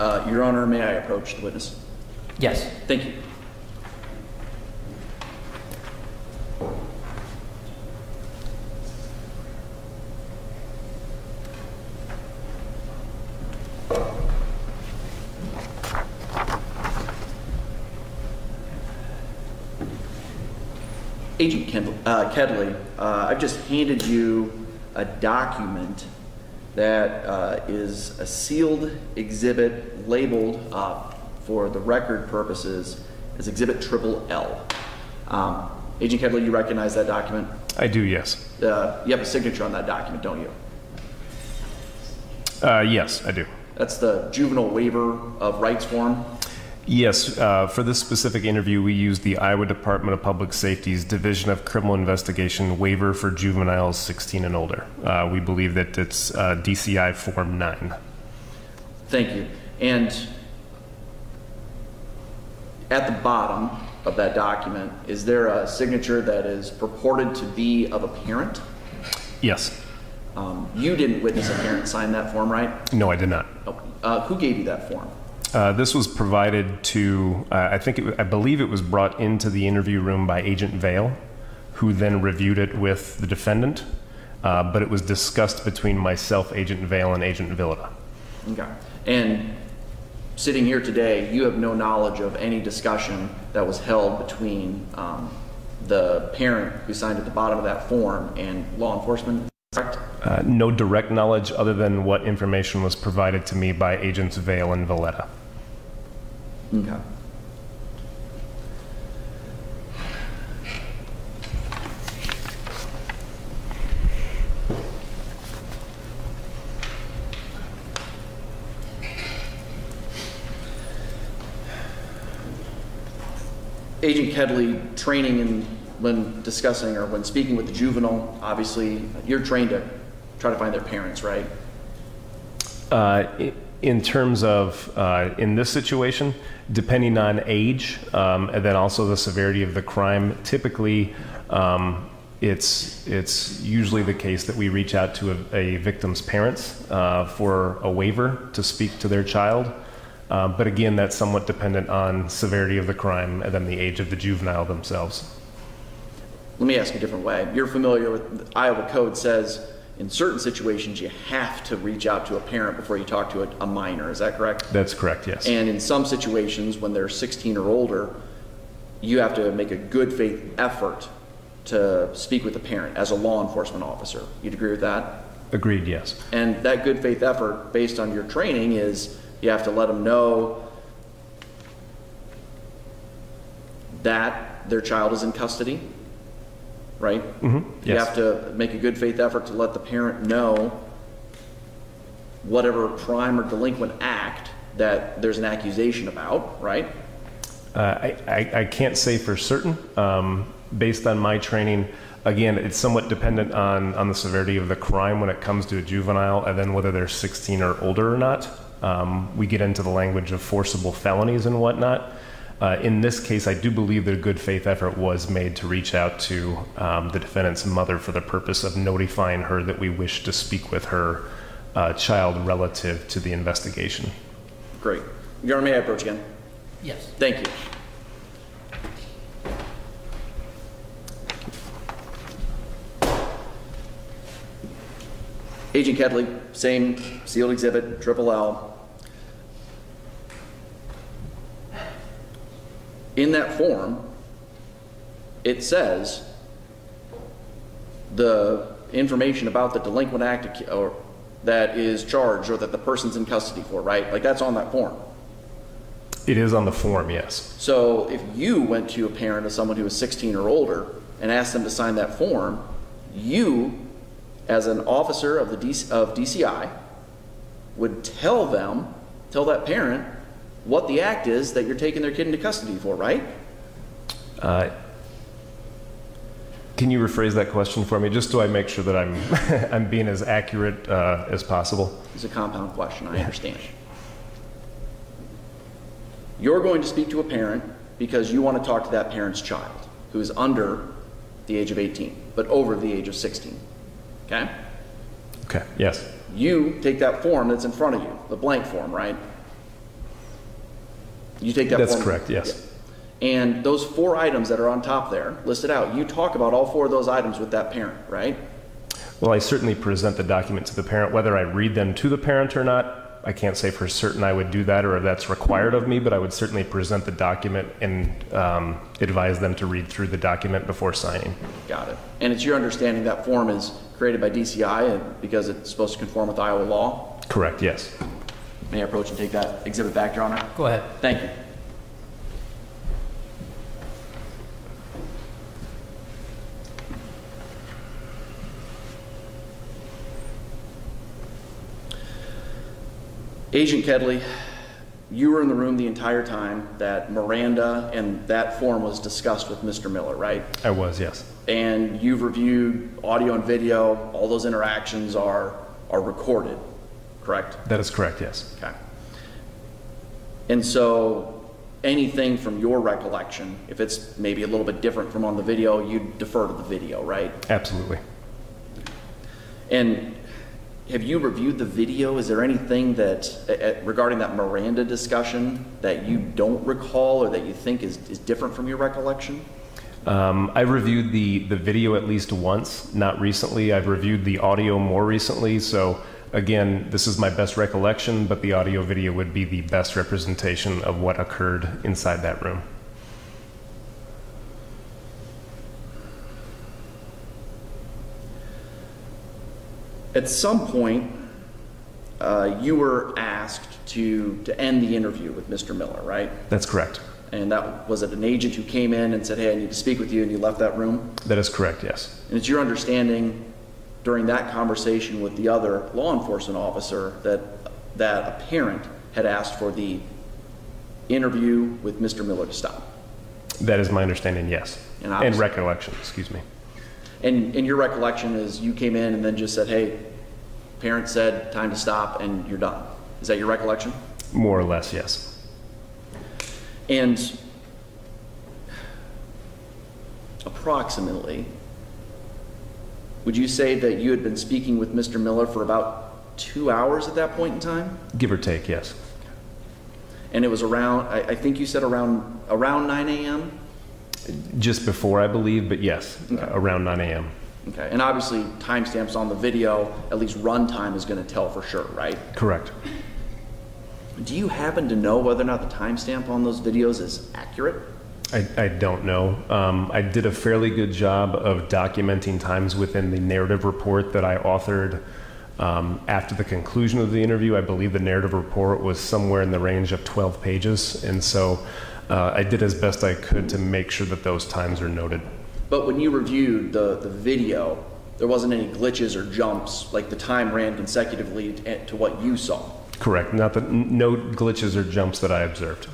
Uh, Your Honor, may I approach the witness? Yes. Thank you. Agent Kendall, uh, Kedley, uh, I've just handed you a document that uh, is a sealed exhibit labeled uh, for the record purposes as Exhibit Triple L. Um, Agent Kedley, you recognize that document? I do, yes. Uh, you have a signature on that document, don't you? Uh, yes, I do. That's the juvenile waiver of rights form. Yes, uh, for this specific interview, we used the Iowa Department of Public Safety's Division of Criminal Investigation waiver for juveniles 16 and older. Uh, we believe that it's uh, DCI Form 9. Thank you. And at the bottom of that document, is there a signature that is purported to be of a parent? Yes. Um, you didn't witness a parent sign that form, right? No, I did not. Uh, who gave you that form? Uh, this was provided to, uh, I think, it, I believe it was brought into the interview room by Agent Vale, who then reviewed it with the defendant. Uh, but it was discussed between myself, Agent Vale, and Agent Vileta. Okay. And sitting here today, you have no knowledge of any discussion that was held between um, the parent who signed at the bottom of that form and law enforcement, correct? Uh, no direct knowledge other than what information was provided to me by agents Vale and Vileta. Okay. Agent Kedley, training and when discussing or when speaking with the juvenile, obviously, you're trained to try to find their parents, right? Uh, i- in terms of, uh, in this situation, depending on age um, and then also the severity of the crime, typically um, it's, it's usually the case that we reach out to a, a victim's parents uh, for a waiver to speak to their child. Uh, but again, that's somewhat dependent on severity of the crime and then the age of the juvenile themselves. Let me ask a different way. You're familiar with Iowa code says in certain situations you have to reach out to a parent before you talk to a, a minor. Is that correct? That's correct, yes. And in some situations, when they're 16 or older, you have to make a good faith effort to speak with the parent as a law enforcement officer. You'd agree with that? Agreed, yes. And that good faith effort, based on your training, is you have to let them know that their child is in custody, right? Mm-hmm. You yes. have to make a good faith effort to let the parent know whatever crime or delinquent act that there's an accusation about, right? Uh, I, I, I can't say for certain. Um, based on my training, again, it's somewhat dependent on, on the severity of the crime when it comes to a juvenile and then whether they're 16 or older or not. Um, we get into the language of forcible felonies and whatnot. Uh, in this case, I do believe that a good faith effort was made to reach out to um, the defendant's mother for the purpose of notifying her that we wish to speak with her uh, child relative to the investigation. Great. Your Honor, may I approach again? Yes. Thank you. Agent Kedley, same sealed exhibit, triple L. In that form, it says the information about the delinquent act or that is charged or that the person's in custody for, right? Like that's on that form. It is on the form, yes. So if you went to a parent of someone who was 16 or older and asked them to sign that form, you, as an officer of the DC, of DCI, would tell them, tell that parent, what the act is that you're taking their kid into custody for, right? Uh, Can you rephrase that question for me, just so I make sure that I'm, I'm being as accurate uh, as possible? It's a compound question, I understand. You're going to speak to a parent because you want to talk to that parent's child who is under the age of 18, but over the age of 16. Okay? Okay, yes. You take that form that's in front of you, the blank form, right? You take that That's form. correct, yes. Yeah. And those four items that are on top there, listed out, you talk about all four of those items with that parent, right? Well, I certainly present the document to the parent. Whether I read them to the parent or not, I can't say for certain I would do that or if that's required of me, but I would certainly present the document and um, advise them to read through the document before signing. Got it. And it's your understanding that form is created by DCI and because it's supposed to conform with Iowa law? Correct, yes. May I approach and take that exhibit back, Your Honor? Go ahead. Thank you. Agent Kedley, you were in the room the entire time that Miranda and that form was discussed with Mr. Miller, right? I was, yes. And you've reviewed audio and video, all those interactions are, are recorded, correct? That is correct, yes. Okay. And so anything from your recollection, if it's maybe a little bit different from on the video, you defer to the video, right? Absolutely. And have you reviewed the video? Is there anything that, regarding that Miranda discussion, that you don't recall or that you think is, is different from your recollection? Um, I reviewed the, the video at least once, not recently. I've reviewed the audio more recently. So, Again, this is my best recollection, but the audio video would be the best representation of what occurred inside that room. At some point, uh, you were asked to, to end the interview with Mr. Miller, right? That's correct. And that was it an agent who came in and said, hey, I need to speak with you, and you left that room? That is correct, yes. And it's your understanding during that conversation with the other law enforcement officer that, that a parent had asked for the interview with Mr. Miller to stop? That is my understanding, yes. And And recollection, excuse me. And, and your recollection is you came in and then just said, hey, parent said, time to stop, and you're done. Is that your recollection? More or less, yes. And approximately, would you say that you had been speaking with Mr. Miller for about two hours at that point in time? Give or take, yes. And it was around, I, I think you said around, around 9 a.m.? Just before, I believe, but yes, Okay. Uh, around 9 a.m. Okay, and obviously timestamps on the video, at least runtime is going to tell for sure, right? Correct. Do you happen to know whether or not the timestamp on those videos is accurate? I, I don't know. Um, I did a fairly good job of documenting times within the narrative report that I authored um, after the conclusion of the interview. I believe the narrative report was somewhere in the range of 12 pages. And so uh, I did as best I could to make sure that those times are noted. But when you reviewed the, the video, there wasn't any glitches or jumps, like the time ran consecutively to, to what you saw. Correct. Not that, no glitches or jumps that I observed.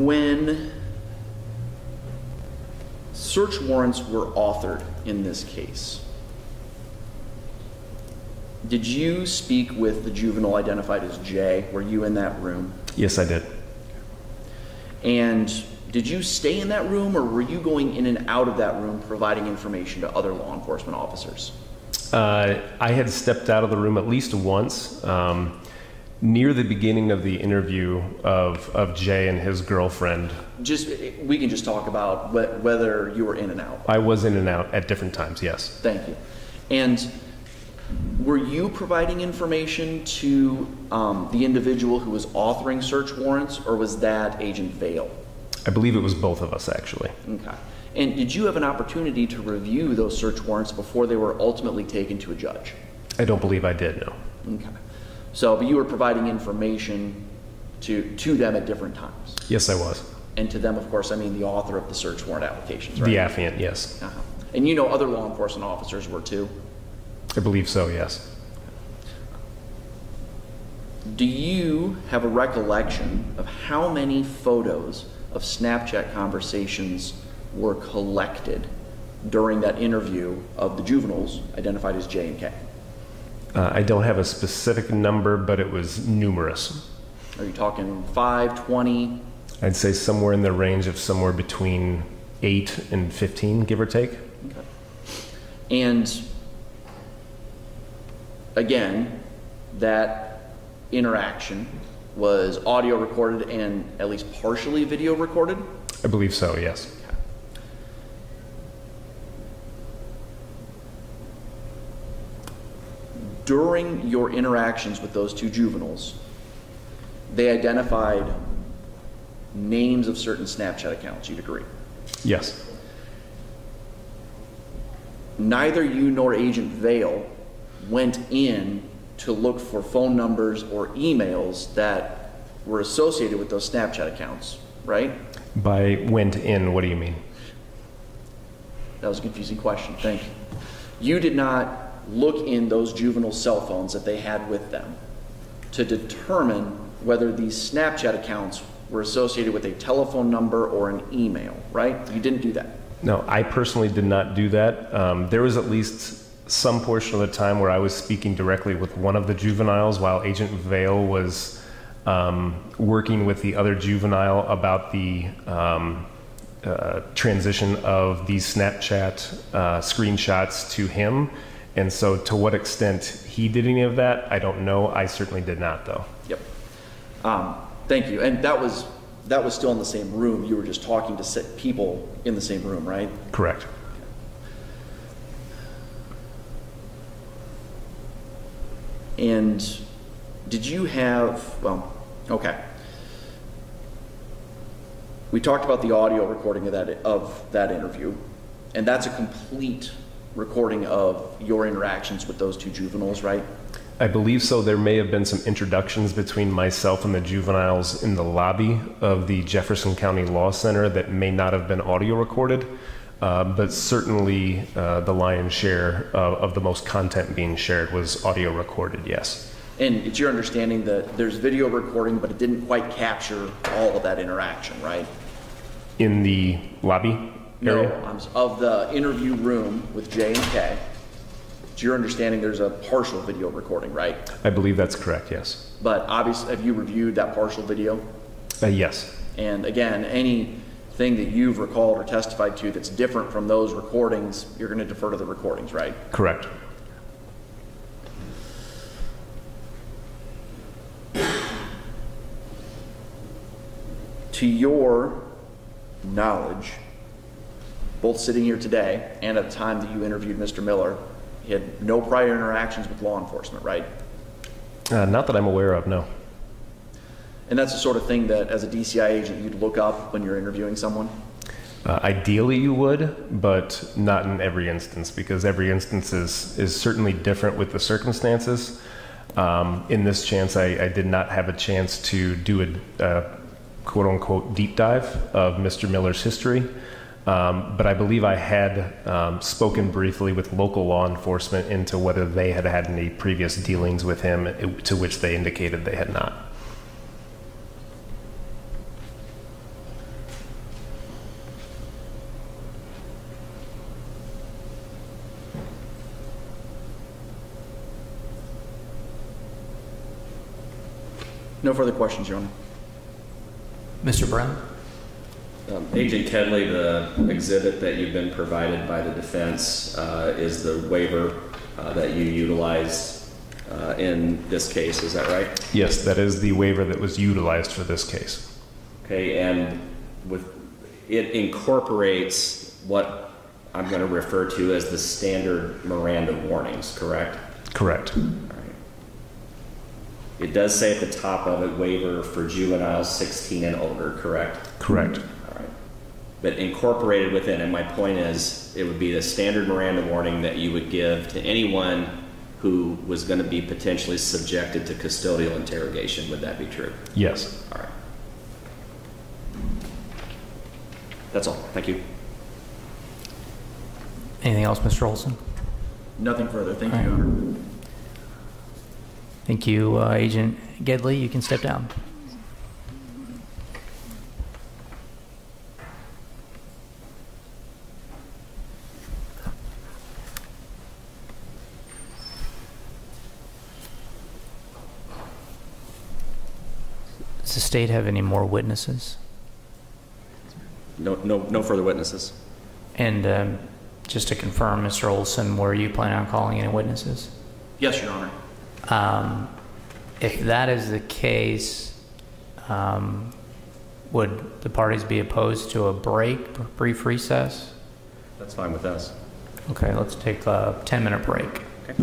When search warrants were authored in this case, did you speak with the juvenile identified as Jay? Were you in that room? Yes, I did. And did you stay in that room or were you going in and out of that room providing information to other law enforcement officers? Uh, I had stepped out of the room at least once um, near the beginning of the interview of, of Jay and his girlfriend. Just, we can just talk about wh- whether you were in and out. I was in and out at different times, yes. Thank you. And were you providing information to um, the individual who was authoring search warrants, or was that Agent Vale? I believe it was both of us, actually. Okay. And did you have an opportunity to review those search warrants before they were ultimately taken to a judge? I don't believe I did, no. Okay. So, but you were providing information to, to them at different times. Yes, I was. And to them, of course, I mean the author of the search warrant applications, right? The affiant, yes. Uh-huh. And you know other law enforcement officers were too? I believe so, yes. Do you have a recollection of how many photos of Snapchat conversations were collected during that interview of the juveniles identified as J and K? Uh, I don't have a specific number, but it was numerous. Are you talking 5, 20? I'd say somewhere in the range of somewhere between 8 and 15, give or take. Okay. And again, that interaction was audio recorded and at least partially video recorded? I believe so, yes. During your interactions with those two juveniles, they identified names of certain Snapchat accounts, you'd agree. Yes. Neither you nor Agent Vale went in to look for phone numbers or emails that were associated with those Snapchat accounts, right? By went in, what do you mean? That was a confusing question. Thank you. You did not look in those juvenile cell phones that they had with them to determine whether these Snapchat accounts were associated with a telephone number or an email, right? You didn't do that. No, I personally did not do that. Um, there was at least some portion of the time where I was speaking directly with one of the juveniles while Agent Vale was um, working with the other juvenile about the um, uh, transition of these Snapchat uh, screenshots to him. And so, to what extent he did any of that, I don't know. I certainly did not, though. Yep. Um, thank you. And that was that was still in the same room. You were just talking to sit people in the same room, right? Correct. And did you have, well, okay. we talked about the audio recording of that, of that interview, and that's a complete recording of your interactions with those two juveniles, right? I believe so. There may have been some introductions between myself and the juveniles in the lobby of the Jefferson County Law Center that may not have been audio recorded, uh, but certainly uh, the lion's share of, of the most content being shared was audio recorded, yes. And it's your understanding that there's video recording, but it didn't quite capture all of that interaction, right? In the lobby No. I'm of the interview room with J and K. It's your understanding there's a partial video recording, right? I believe that's correct, yes. But obviously, have you reviewed that partial video? Uh, yes. And again, anything that you've recalled or testified to that's different from those recordings, you're going to defer to the recordings, right? Correct. To your knowledge, both sitting here today and at the time that you interviewed Mr. Miller, he had no prior interactions with law enforcement, right? Uh, not that I'm aware of, no. And that's the sort of thing that, as a DCI agent, you'd look up when you're interviewing someone? Uh, ideally, you would, but not in every instance, because every instance is, is certainly different with the circumstances. Um, in this chance, I, I did not have a chance to do a uh, quote unquote deep dive of Mr. Miller's history. Um, but I believe I had um, spoken briefly with local law enforcement into whether they had had any previous dealings with him, to which they indicated they had not. No further questions, Your Honor. Mr. Brown? Um, Agent Kedley, the exhibit that you've been provided by the defense uh, is the waiver uh, that you utilized uh, in this case, is that right? Yes, that is the waiver that was utilized for this case. Okay, and with, it incorporates what I'm going to refer to as the standard Miranda warnings, correct? Correct. All right. It does say at the top of it waiver for juveniles 16 and older, correct? Correct. All right. But incorporated within, and my point is, it would be the standard Miranda warning that you would give to anyone who was going to be potentially subjected to custodial interrogation. Would that be true? Yes. All right. That's all. Thank you. Anything else, Mr. Olson? Nothing further. Thank you, Your Honor. Thank you, uh, Agent Kedley. You can step down. Does the state have any more witnesses? No, no, no further witnesses. And um, just to confirm, Mr. Olson, were you planning on calling any witnesses? Yes, Your Honor. Um, If that is the case, um, would the parties be opposed to a break, brief recess? That's fine with us. Okay, let's take a 10-minute break. Okay.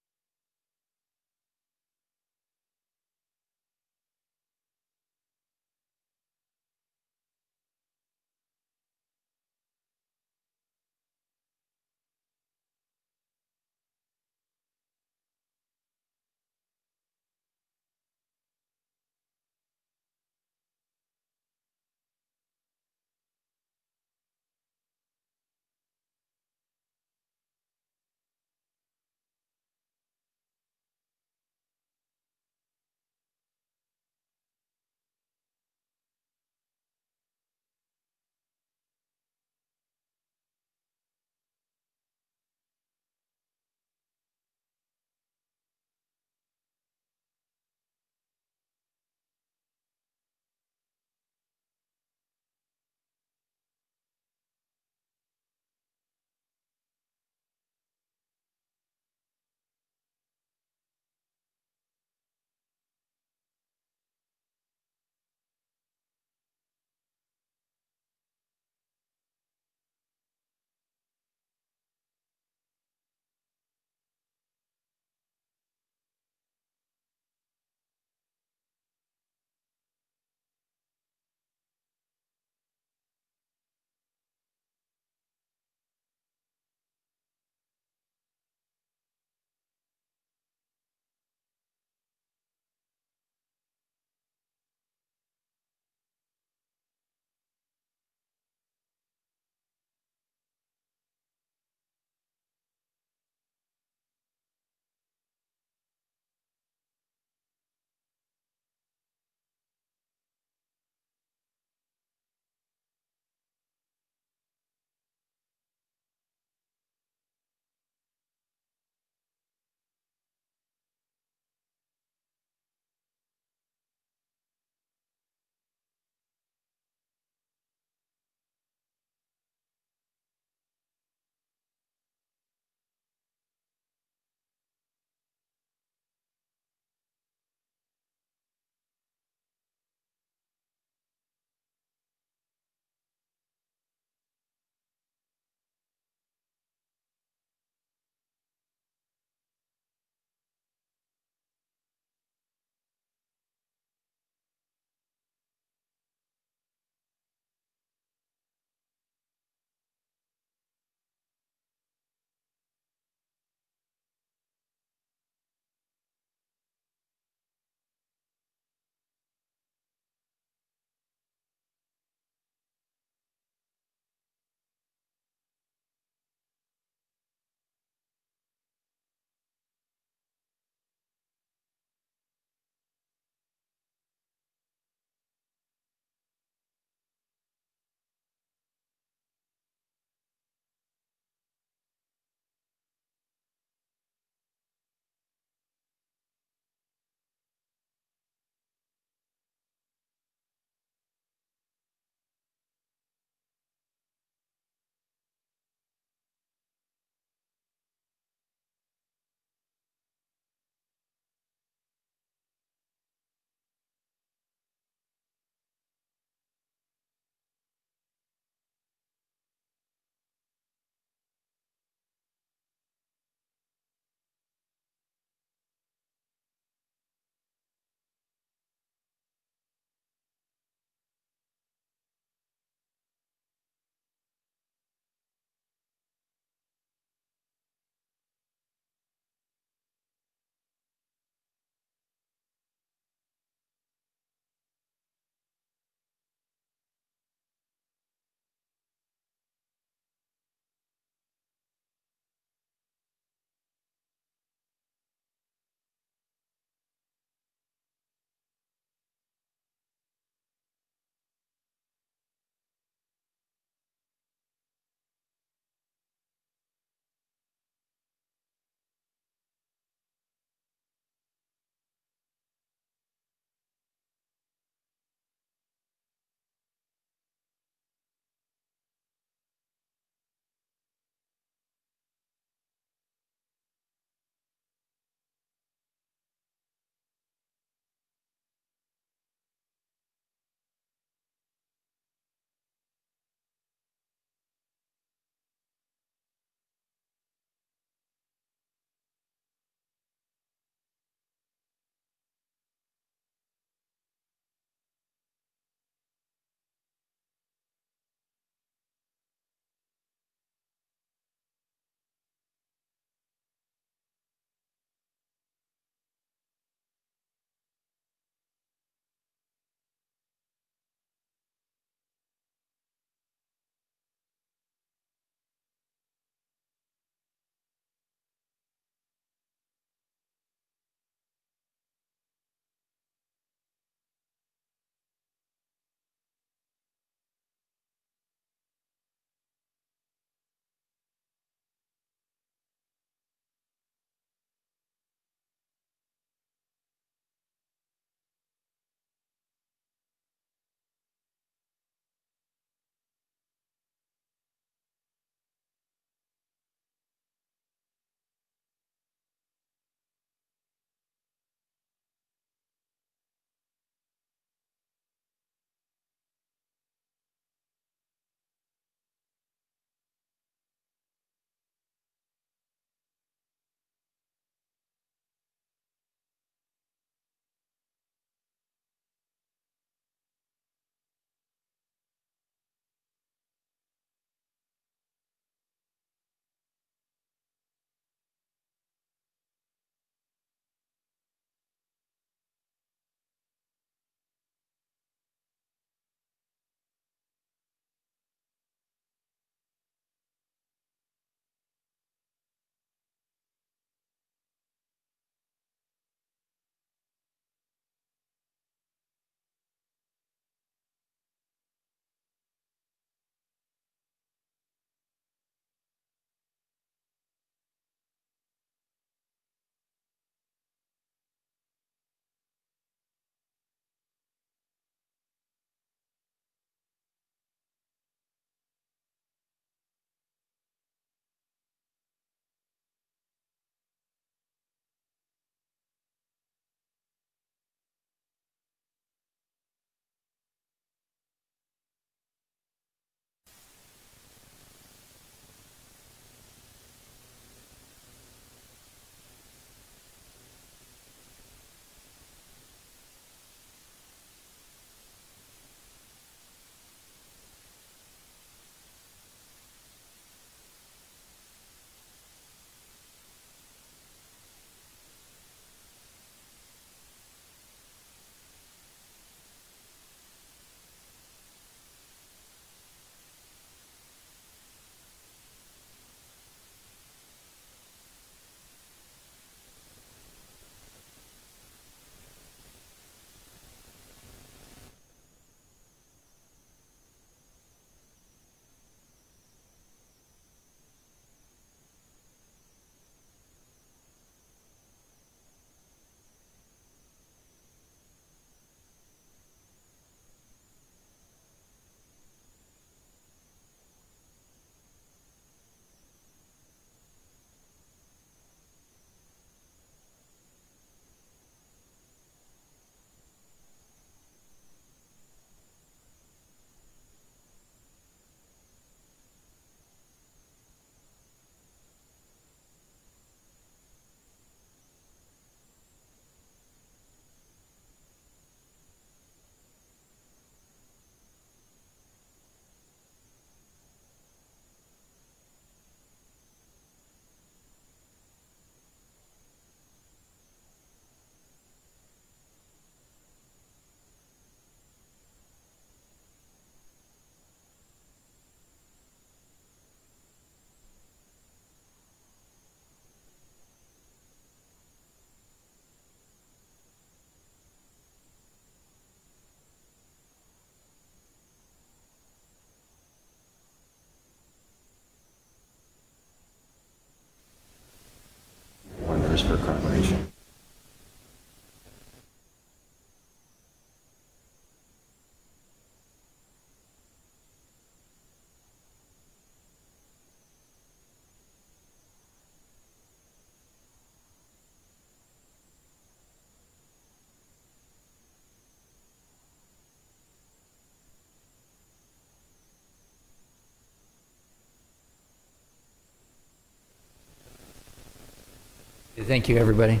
Thank you, everybody.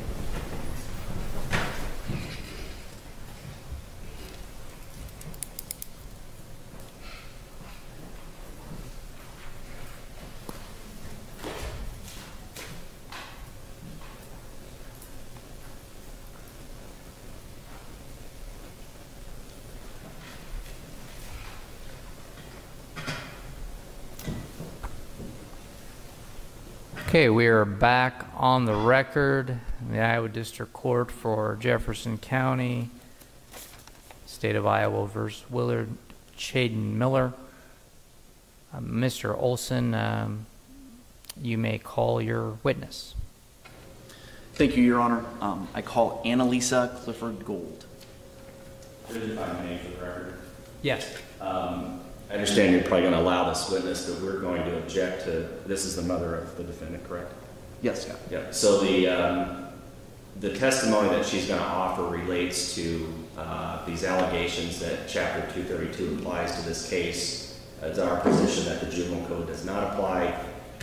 Okay, we are back on the record in the Iowa District Court for Jefferson County, State of Iowa versus Willard Chaiden Miller. Uh, Mr. Olson, um, you may call your witness. Thank you, Your Honor. Um, I call Annalisa Clifford Gold. If I may, for the record. Yes. Um, I understand you're probably going to allow this witness, but we're going to object to, this is the mother of the defendant, correct? Yes, Scott. Yeah, so the, um, the testimony that she's going to offer relates to uh, these allegations that Chapter 232 applies to this case. It's our position that the juvenile code does not apply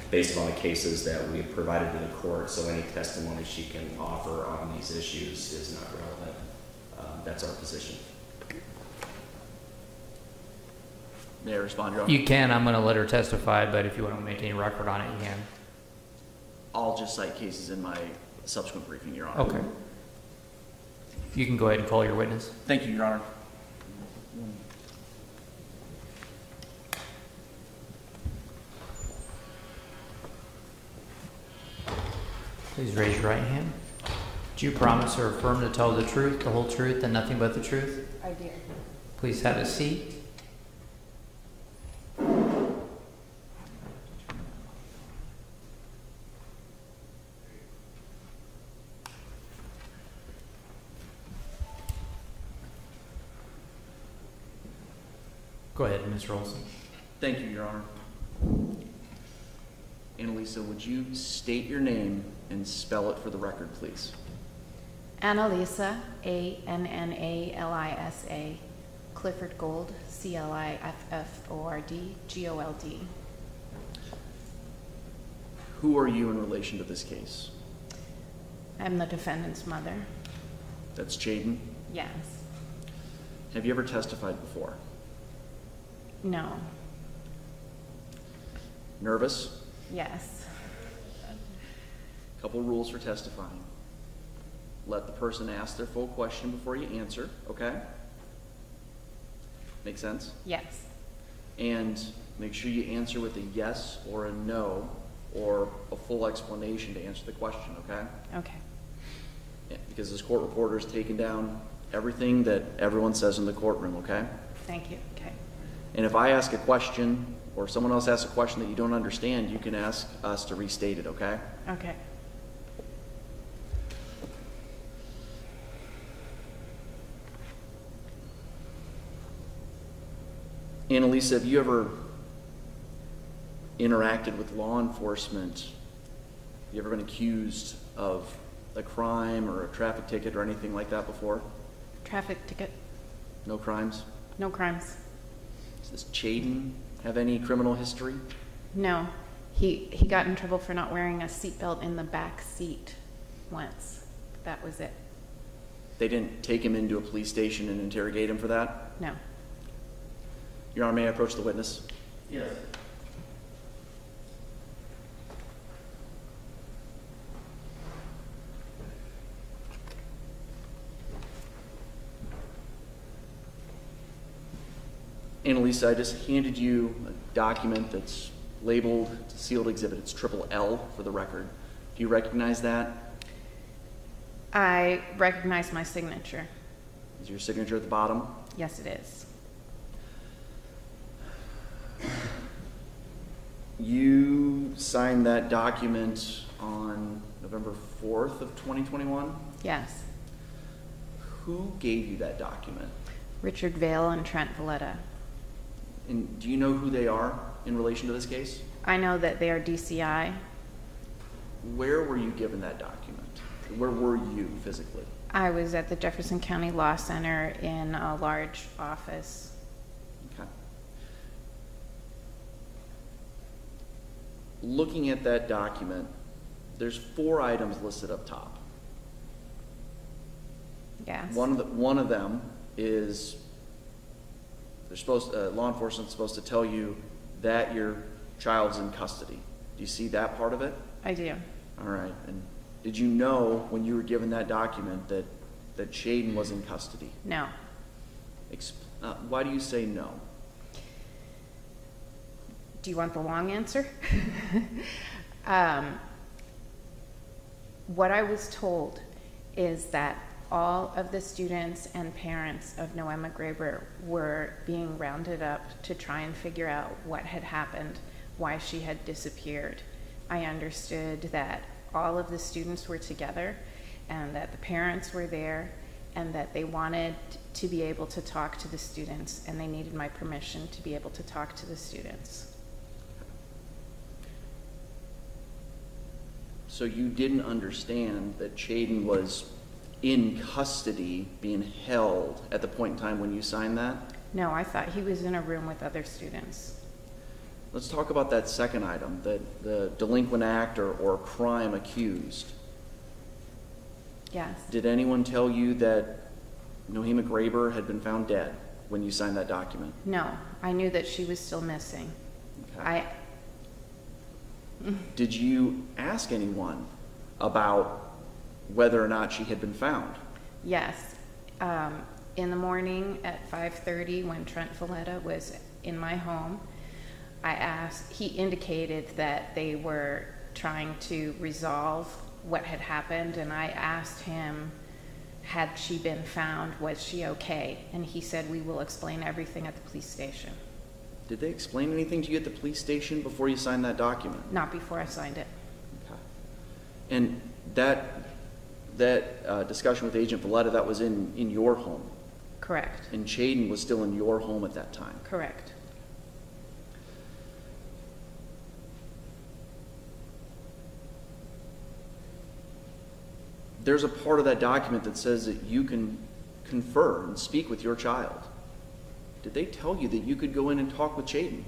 based on the cases that we have provided to the court, so any testimony she can offer on these issues is not relevant. Um, That's our position. May I respond, Your Honor? You can, I'm going to let her testify, but if you want to make any record on it, you can. I'll just cite cases in my subsequent briefing, Your Honor. Okay. You can go ahead and call your witness. Thank you, Your Honor. Please raise your right hand. Do you promise or affirm to tell the truth, the whole truth, and nothing but the truth? I do. Please have a seat. Go ahead, Mr. Olson. Thank you, Your Honor. Annalisa, would you state your name and spell it for the record, please? Annalisa, A N N A L I S A, Clifford Gold, C L I F F O R D G O L D. Who are you in relation to this case? I'm the defendant's mother. That's Chaiden. Yes. Have you ever testified before? No. Nervous? Yes. Couple rules for testifying. Let the person ask their full question before you answer, okay? Make sense? Yes. And make sure you answer with a yes or a no or a full explanation to answer the question, okay? Okay. Yeah, Because this court reporter is taking down everything that everyone says in the courtroom, okay? Thank you. And if I ask a question or someone else asks a question that you don't understand, you can ask us to restate it, okay? Okay. Annalisa, have you ever interacted with law enforcement? You ever been accused of a crime or a traffic ticket or anything like that before? Traffic ticket. No crimes? No crimes. Does this Chaiden have any criminal history? No. He he got in trouble for not wearing a seatbelt in the back seat once. That was it. They didn't take him into a police station and interrogate him for that? No. Your Honor, may I approach the witness? Yes. Annalisa, I just handed you a document that's labeled sealed exhibit. It's triple L for the record. Do you recognize that? I recognize my signature. Is your signature at the bottom? Yes, it is. You signed that document on November 4th of 2021. Yes. Who gave you that document? Richard Vale and Trent Vileta. And do you know who they are in relation to this case? I know that they are DCI. Where were you given that document? Where were you physically? I was at the Jefferson County Law Center in a large office. Okay. Looking at that document, there's four items listed up top. Yes. One of the, one of them is, they're supposed, uh, law enforcement's supposed to tell you that your child's in custody. Do you see that part of it? I do. All right, and did you know when you were given that document that, that Chaiden was in custody? No. Exp- uh, why do you say no? Do you want the long answer? um, what I was told is that all of the students and parents of Nohema Graber were being rounded up to try and figure out what had happened, why she had disappeared. I understood that all of the students were together and that the parents were there and that they wanted to be able to talk to the students and they needed my permission to be able to talk to the students. So you didn't understand that Chaiden was in custody, being held at the point in time when you signed that? No, I thought he was in a room with other students. Let's talk about that second item, the, the delinquent act or, or crime accused. Yes. Did anyone tell you that Nohema Graber had been found dead when you signed that document? No, I knew that she was still missing. Okay. I, Did you ask anyone about whether or not she had been found? yes, um, in the morning at 5:30, when Trent Vileta was in my home, I asked. He indicated that they were trying to resolve what had happened, and I asked him, had she been found? Was she okay? And he said, "We will explain everything at the police station." Did they explain anything to you at the police station before you signed that document? Not before I signed it. Okay. And that, that uh, discussion with Agent Vileta, that was in, in your home? Correct. And Chaiden was still in your home at that time? Correct. There's a part of that document that says that you can confer and speak with your child. Did they tell you that you could go in and talk with Chaiden?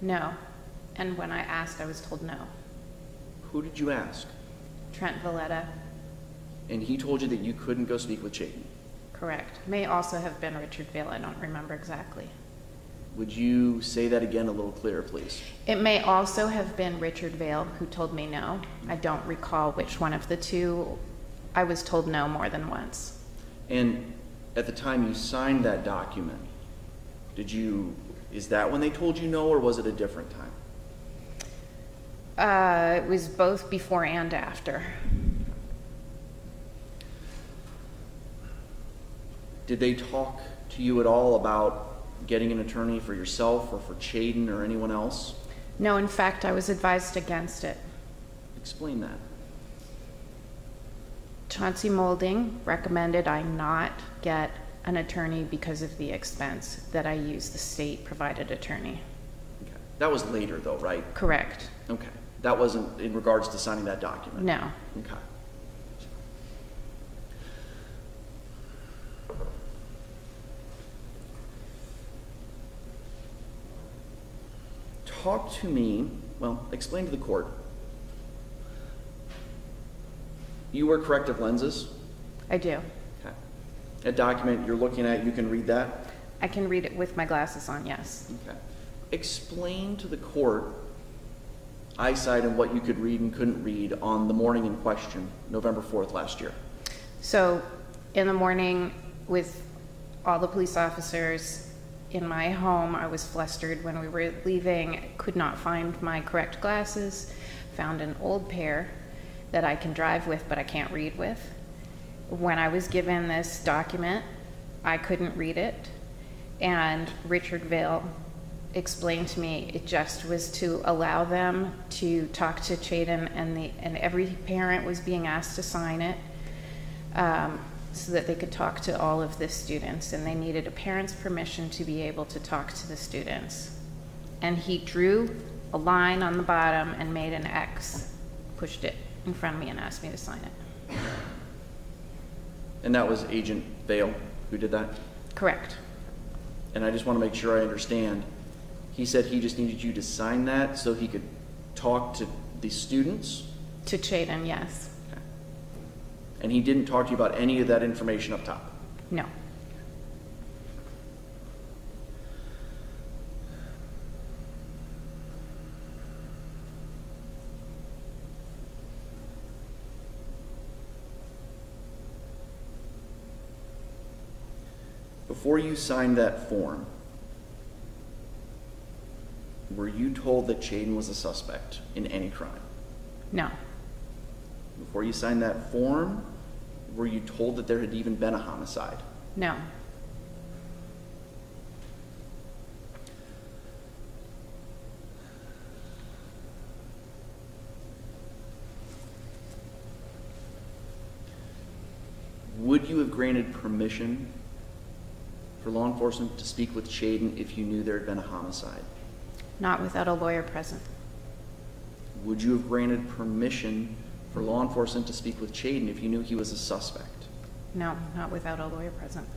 No. And when I asked, I was told no. Who did you ask? Trent Vileta, And he told you that you couldn't go speak with Chaiden. correct. May also have been Richard Vale, I don't remember exactly. Would you say that again a little clearer, please? It may also have been Richard Vale who told me no. I don't recall which one of the two. I was told no more than once. And at the time you signed that document, did you, is that when they told you no, or was it a different time? Uh, it was both before and after. Did they talk to you at all about getting an attorney for yourself or for Chaiden or anyone else? No, in fact, I was advised against it. Explain that. Chauncey Moulding recommended I not get an attorney because of the expense, that I use the state-provided attorney. Okay. That was later though, right? Correct. Okay. That wasn't in regards to signing that document? No. Okay. Talk to me, well, explain to the court. You wear corrective lenses? I do. Okay. That document you're looking at, you can read that? I can read it with my glasses on, yes. Okay. Explain to the court eyesight and what you could read and couldn't read on the morning in question, November 4th last year. So, in the morning, with all the police officers in my home, I was flustered when we were leaving, could not find my correct glasses, found an old pair that I can drive with but I can't read with. When I was given this document, I couldn't read it, and Richard Vale explained to me it just was to allow them to talk to Chaiden, and the and every parent was being asked to sign it um, so that they could talk to all of the students, and they needed a parent's permission to be able to talk to the students. And he drew a line on the bottom and made an X, pushed it in front of me, and asked me to sign it. And that was Agent Vale who did that? Correct. And I just want to make sure I understand. He said he just needed you to sign that so he could talk to the students? To Chaiden, yes. And he didn't talk to you about any of that information up top? No. Before you signed that form, were you told that Chaiden was a suspect in any crime? No. Before you signed that form, were you told that there had even been a homicide? No. Would you have granted permission for law enforcement to speak with Chaiden if you knew there had been a homicide? Not without a lawyer present. Would you have granted permission for law enforcement to speak with Chaiden if you knew he was a suspect? No, not without a lawyer present.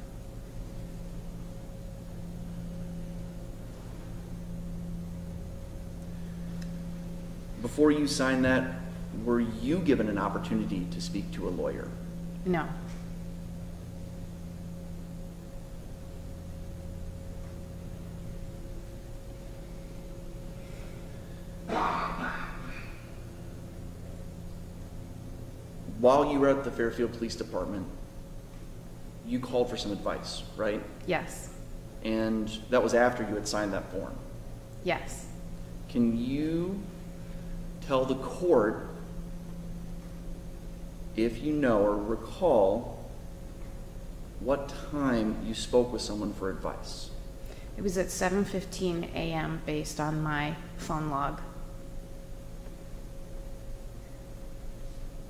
Before you signed that, were you given an opportunity to speak to a lawyer? No. While you were at the Fairfield Police Department, you called for some advice, right? Yes. And that was after you had signed that form. Yes. Can you tell the court if you know or recall what time you spoke with someone for advice? It was at 7:15 a.m. based on my phone log.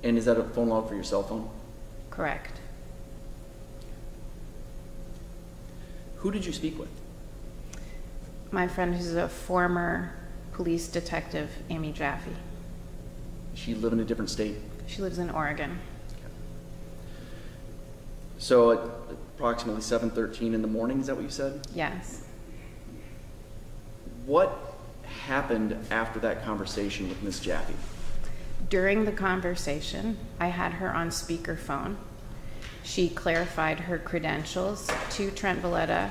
And is that a phone log for your cell phone? Correct. Who did you speak with? My friend who's a former police detective, Amy Jaffe. Does she live in a different state? She lives in Oregon. So at approximately 7:13 in the morning, is that what you said? Yes. What happened after that conversation with Miss Jaffe? During the conversation, I had her on speakerphone. She clarified her credentials to Trent Vileta,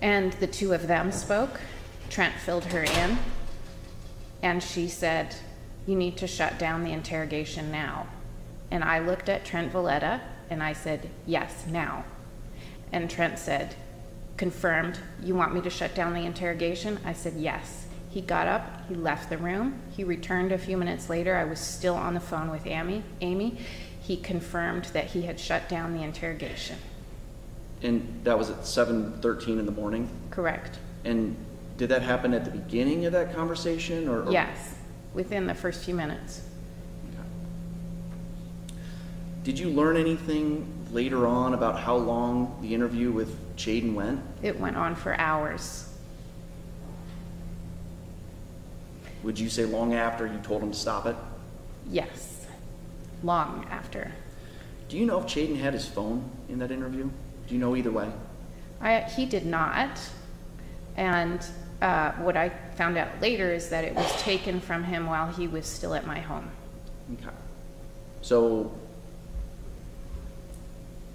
and the two of them spoke. Trent filled her in, and she said, You need to shut down the interrogation now. And I looked at Trent Vileta and I said, Yes, now. And Trent said, Confirmed, you want me to shut down the interrogation? I said, Yes. He got up, he left the room. He returned a few minutes later. I was still on the phone with Amy. Amy. He confirmed that he had shut down the interrogation. And that was at 7:13 in the morning? Correct. And did that happen at the beginning of that conversation or? or- Yes, within the first few minutes. Did you learn anything later on about how long the interview with Chaiden went? It went on for hours. Would you say long after you told him to stop it? Yes, long after. Do you know if Chaiden had his phone in that interview? Do you know either way? I, he did not. And uh, what I found out later is that it was taken from him while he was still at my home. Okay. So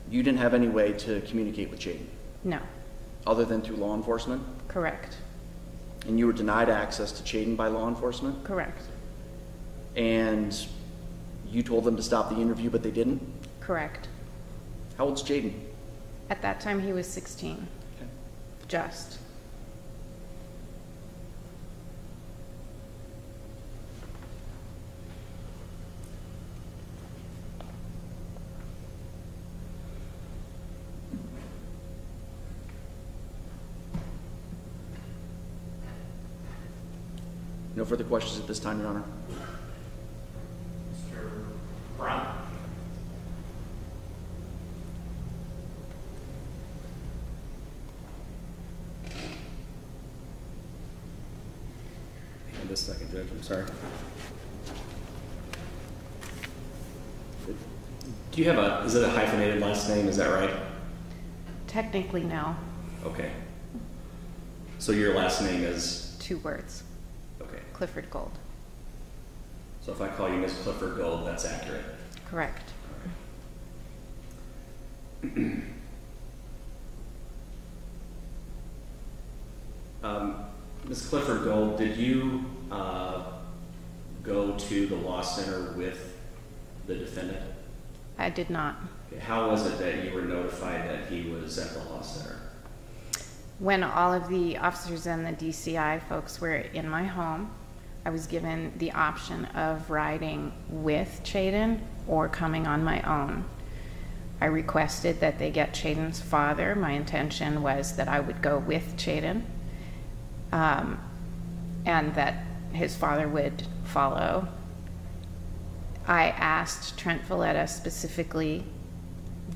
you didn't have any way to communicate with Chaiden No, other than through law enforcement? correct, And you were denied access to Chaiden by law enforcement? correct, And you told them to stop the interview, but they didn't? correct. How old's Chaiden? At that time, he was 16, Okay. just. Further questions at this time, Your Honor. Mr. Brown? Hang on just a second, Judge, I'm sorry. Do you have a, is it a hyphenated last name, is that right? Technically, no, Okay. So your last name is, two words, okay. Clifford Gold. So if I call you Miss Clifford Gold, that's accurate. Correct. Um, Ms. Clifford Gold, did you uh, go to the law center with the defendant? I did not. How was it that you were notified that he was at the law center? When all of the officers and the DCI folks were in my home, I was given the option of riding with Chaiden or coming on my own. I requested that they get Chaiden's father. My intention was that I would go with Chaiden um, and that his father would follow. I asked Trent Vileta specifically,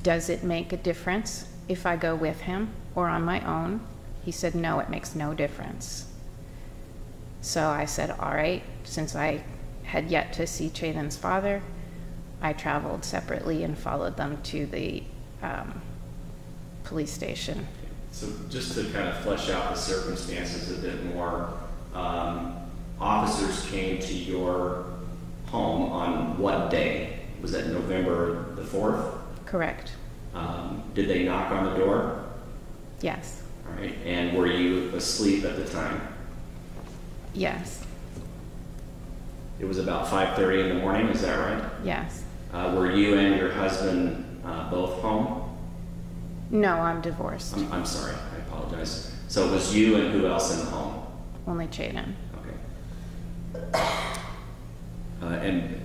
does it make a difference if I go with him or on my own? He said, no, it makes no difference. So I said, all right, since I had yet to see Chaiden's father, I traveled separately and followed them to the um, police station. So just to kind of flesh out the circumstances a bit more, um, officers came to your home on what day? Was that November the 4th? Correct. Um, did they knock on the door? Yes. All right. And were you asleep at the time? Yes. It was about 5:30 in the morning. Is that right? Yes. Uh, were you and your husband uh, both home? No, I'm divorced. I'm, I'm sorry. I apologize. So it was you and who else in the home? Only Chaiden. Okay. Uh, and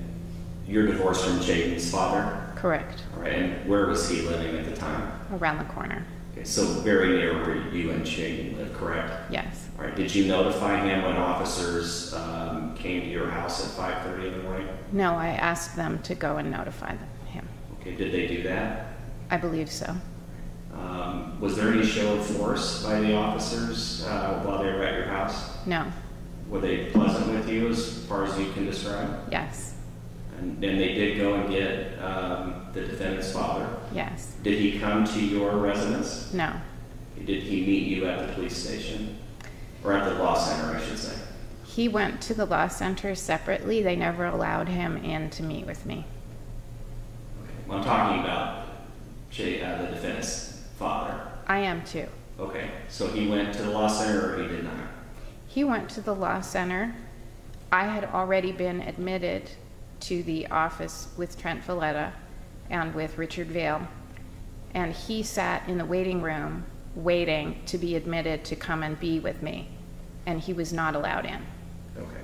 you're divorced from Chaiden's father? Correct. All right. And where was he living at the time? Around the corner. Okay. So very near where you and Chaiden live, correct? Yes. Right. Did you notify him when officers um, came to your house at 5:30 in the morning? No, I asked them to go and notify them, him. Okay. Did they do that? I believe so. Um, was there any show of force by the officers uh, while they were at your house? No. Were they pleasant with you as far as you can describe? Yes. And then they did go and get um, the defendant's father. Yes. Did he come to your residence? No. Did he meet you at the police station? Or at the law center, I should say? He went to the law center separately. They never allowed him in to meet with me. Okay. Well, I'm talking about Jay, uh, the defendant's father. I am too. Okay, so he went to the law center or he did not? He went to the law center. I had already been admitted to the office with Trent Vileta and with Richard Vale. And he sat in the waiting room waiting to be admitted to come and be with me. And he was not allowed in. Okay.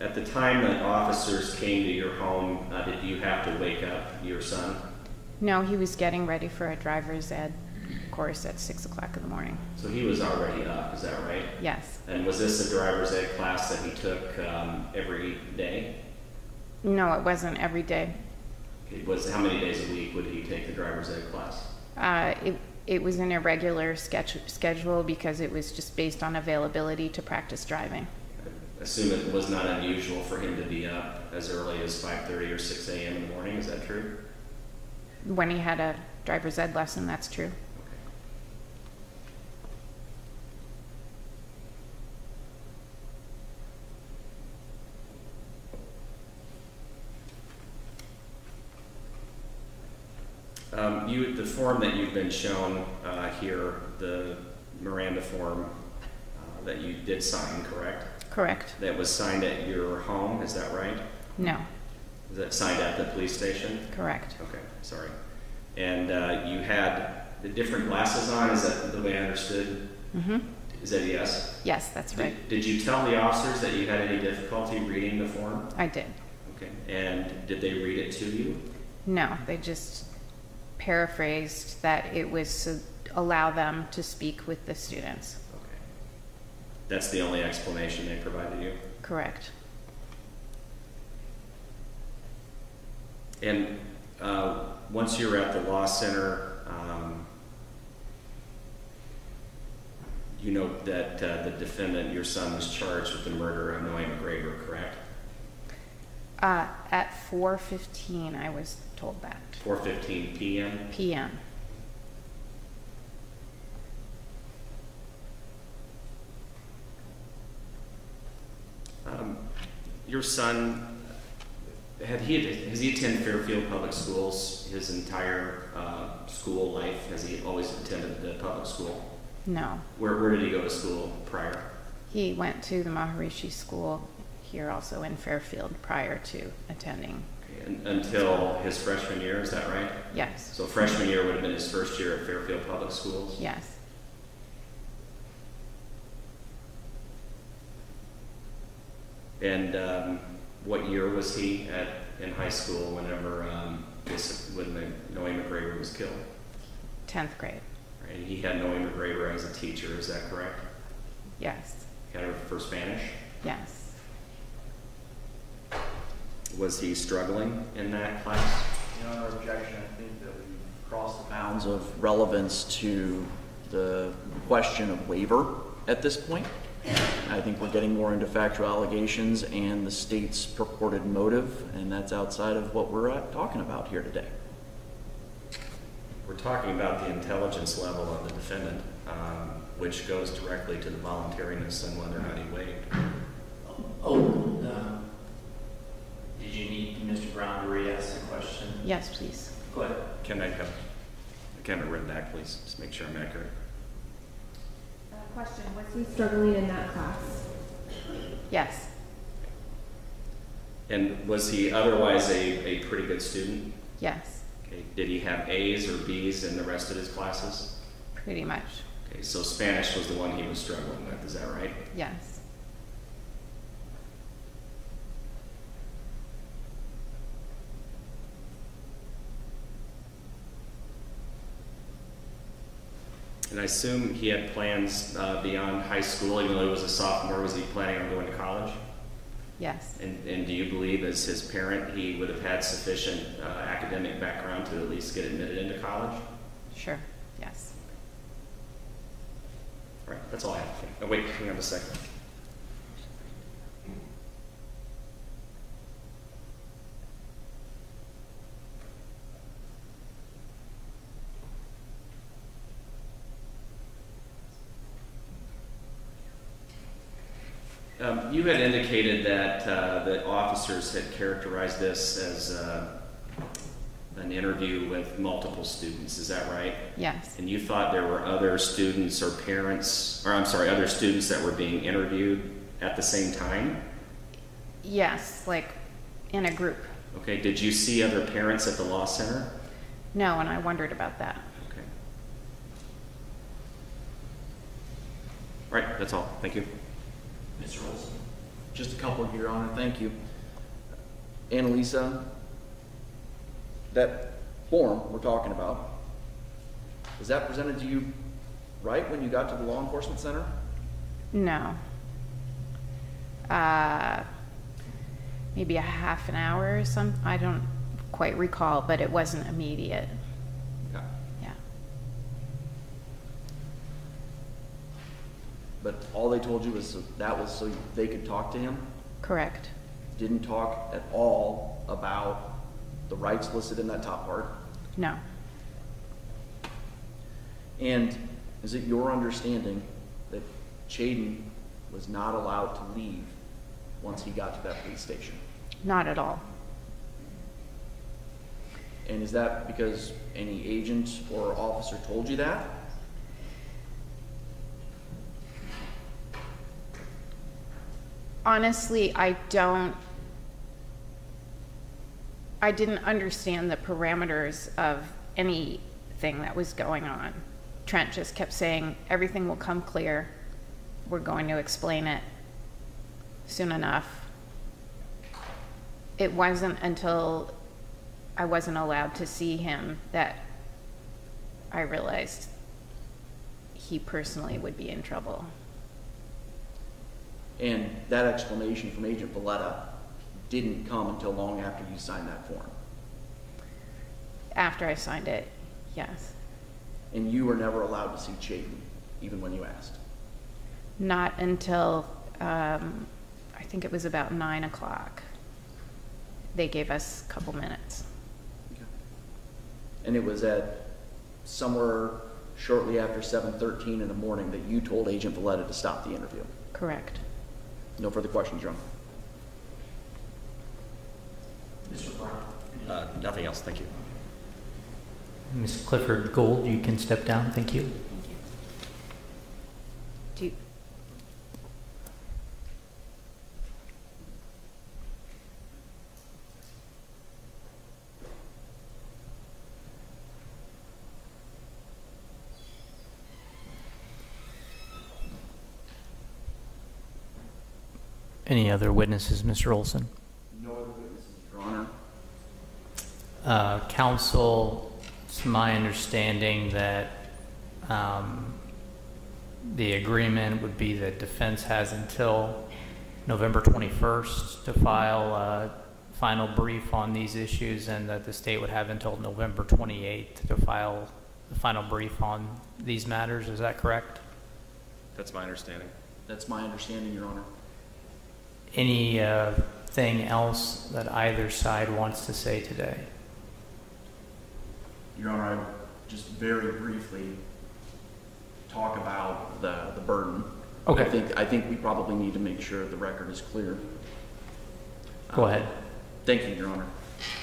At the time that officers came to your home, uh, did you have to wake up your son? No, he was getting ready for a driver's ed course at six o'clock in the morning. So he was already up, is that right? Yes. And was this a driver's ed class that he took um, every day? No, it wasn't every day. It was how many days a week would he take the driver's ed class? Uh, it, it was an irregular sketch, schedule because it was just based on availability to practice driving. I assume it was not unusual for him to be up as early as 5:30 or 6 a.m. in the morning. Is that true? When he had a driver's ed lesson, that's true. Um, you, the form that you've been shown uh, here, the Miranda form uh, that you did sign, correct? Correct. That was signed at your home, is that right? No, Was that signed at the police station? correct. Okay, sorry. And uh, you had the different glasses on, is that the way I understood? Mm-hmm. Is that a yes? Yes, that's right. Did, did you tell the officers that you had any difficulty reading the form? I did. Okay, and did they read it to you? No, they just paraphrased that it was to allow them to speak with the students. Okay. That's the only explanation they provided you? Correct. And uh, once you were at the law center, um, you know that uh, the defendant, your son, was charged with the murder of Nohema Graber, correct? Uh, at 4:15, I was told that. 4:15 PM? PM. Um, Your son, had he, has he attended Fairfield Public Schools his entire uh, school life? Has he always attended the public school? No. Where, where did he go to school prior? He went to the Maharishi School here also in Fairfield prior to attending until his freshman year, is that right? Yes, So freshman year would have been his first year at Fairfield Public Schools? yes. And um, what year was he at, in high school whenever, um, this, when the Nohema Graber was killed? 10th grade, Right, He had Nohema Graber as a teacher, is that correct? yes, Kind of for Spanish? yes. Was he struggling in that class? Your Honor, objection, I think that we crossed the bounds of relevance to the question of waiver at this point. I think we're getting more into factual allegations and the state's purported motive, and that's outside of what we're uh, talking about here today. We're talking about the intelligence level of the defendant, um, which goes directly to the voluntariness and whether or not he waived. Oh, um, did you need Mr. Brown to re-ask the question? Yes, please. Go ahead. Can I have, can I written back, please? Just make sure I'm accurate. Uh, Question, was he struggling in that class? Yes, And was he otherwise a, a pretty good student? yes, Okay, Did he have A's or B's in the rest of his classes? pretty much, Okay, so Spanish was the one he was struggling with, is that right? yes. And I assume he had plans uh, beyond high school, even though he was a sophomore, was he planning on going to college? Yes, And, and do you believe as his parent, he would have had sufficient uh, academic background to at least get admitted into college? sure, yes. All right, that's all I have. Oh, wait, hang on a second. Um, you had indicated that uh, the officers had characterized this as uh, an interview with multiple students. Is that right? Yes, And you thought there were other students or parents, or I'm sorry, other students that were being interviewed at the same time? yes, like in a group. Okay, did you see other parents at the law center? No, and I wondered about that. Okay. All right, that's all. Thank you. Mr. Olson? Just a couple, Your Honor, thank you. Annalisa, that form we're talking about, was that presented to you right when you got to the law enforcement center? No. Uh, maybe a half an hour or some, I don't quite recall, but it wasn't immediate. Okay. Yeah. But all they told you was so- that was so they could talk to him? Correct. Didn't talk at all about the rights listed in that top part? No. And is it your understanding that Chaiden was not allowed to leave once he got to that police station? Not at all. And is that because any agent or officer told you that? Honestly, I don't. I didn't understand the parameters of anything that was going on. Trent just kept saying, everything will come clear. We're going to explain it soon enough. It wasn't until I wasn't allowed to see him that I realized he personally would be in trouble. And that explanation from Agent Vileta didn't come until long after you signed that form. After I signed it, yes. And you were never allowed to see Chaiden, even when you asked. Not until, um, I think it was about nine o'clock. They gave us a couple minutes. And it was at somewhere shortly after 7:13 in the morning that you told Agent Vileta to stop the interview. Correct. No further questions, Your Honor. Mr. Brown? Uh, nothing else. Thank you. Ms. Clifford Gold, you can step down. Thank you. Any other witnesses, Mr. Olson? No other witnesses, Your Honor. Uh, Counsel, it's my understanding that um, the agreement would be that defense has until November 21st to file a final brief on these issues, and that the state would have until November 28th to file the final brief on these matters. Is that correct? That's my understanding. That's my understanding, Your Honor. Any uh, thing else that either side wants to say today? Your Honor, I would just very briefly talk about the, the burden. Okay. I think, I think we probably need to make sure the record is clear. Go Um, ahead. Thank you, Your Honor.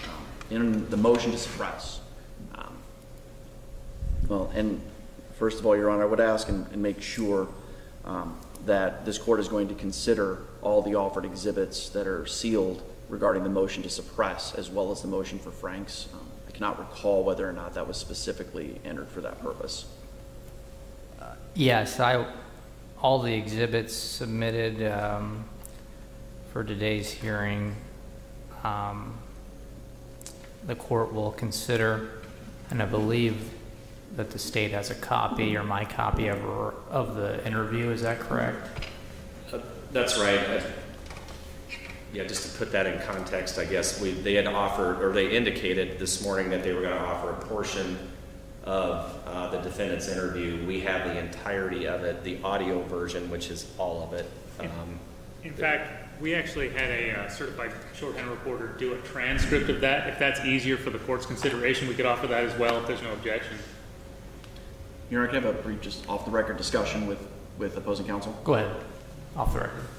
Um, In the motion to suppress, um, well, and first of all, Your Honor, I would ask and, and make sure um, that this court is going to consider all the offered exhibits that are sealed regarding the motion to suppress, as well as the motion for Franks. Um, I cannot recall whether or not that was specifically entered for that purpose. Yes, I, all the exhibits submitted um, for today's hearing, um, the court will consider, and I believe that the state has a copy, or my copy of, of the interview, is that correct? That's right. Uh, Yeah, just to put that in context, I guess, we, they had offered, or they indicated this morning that they were gonna offer a portion of uh, the defendant's interview. We have the entirety of it, the audio version, which is all of it. Um, In fact, we actually had a uh, certified shorthand reporter do a transcript of that. If that's easier for the court's consideration, we could offer that as well if there's no objection. Your Honor, can I have a brief, just off-the-record discussion with, with opposing counsel? Go ahead, off the record.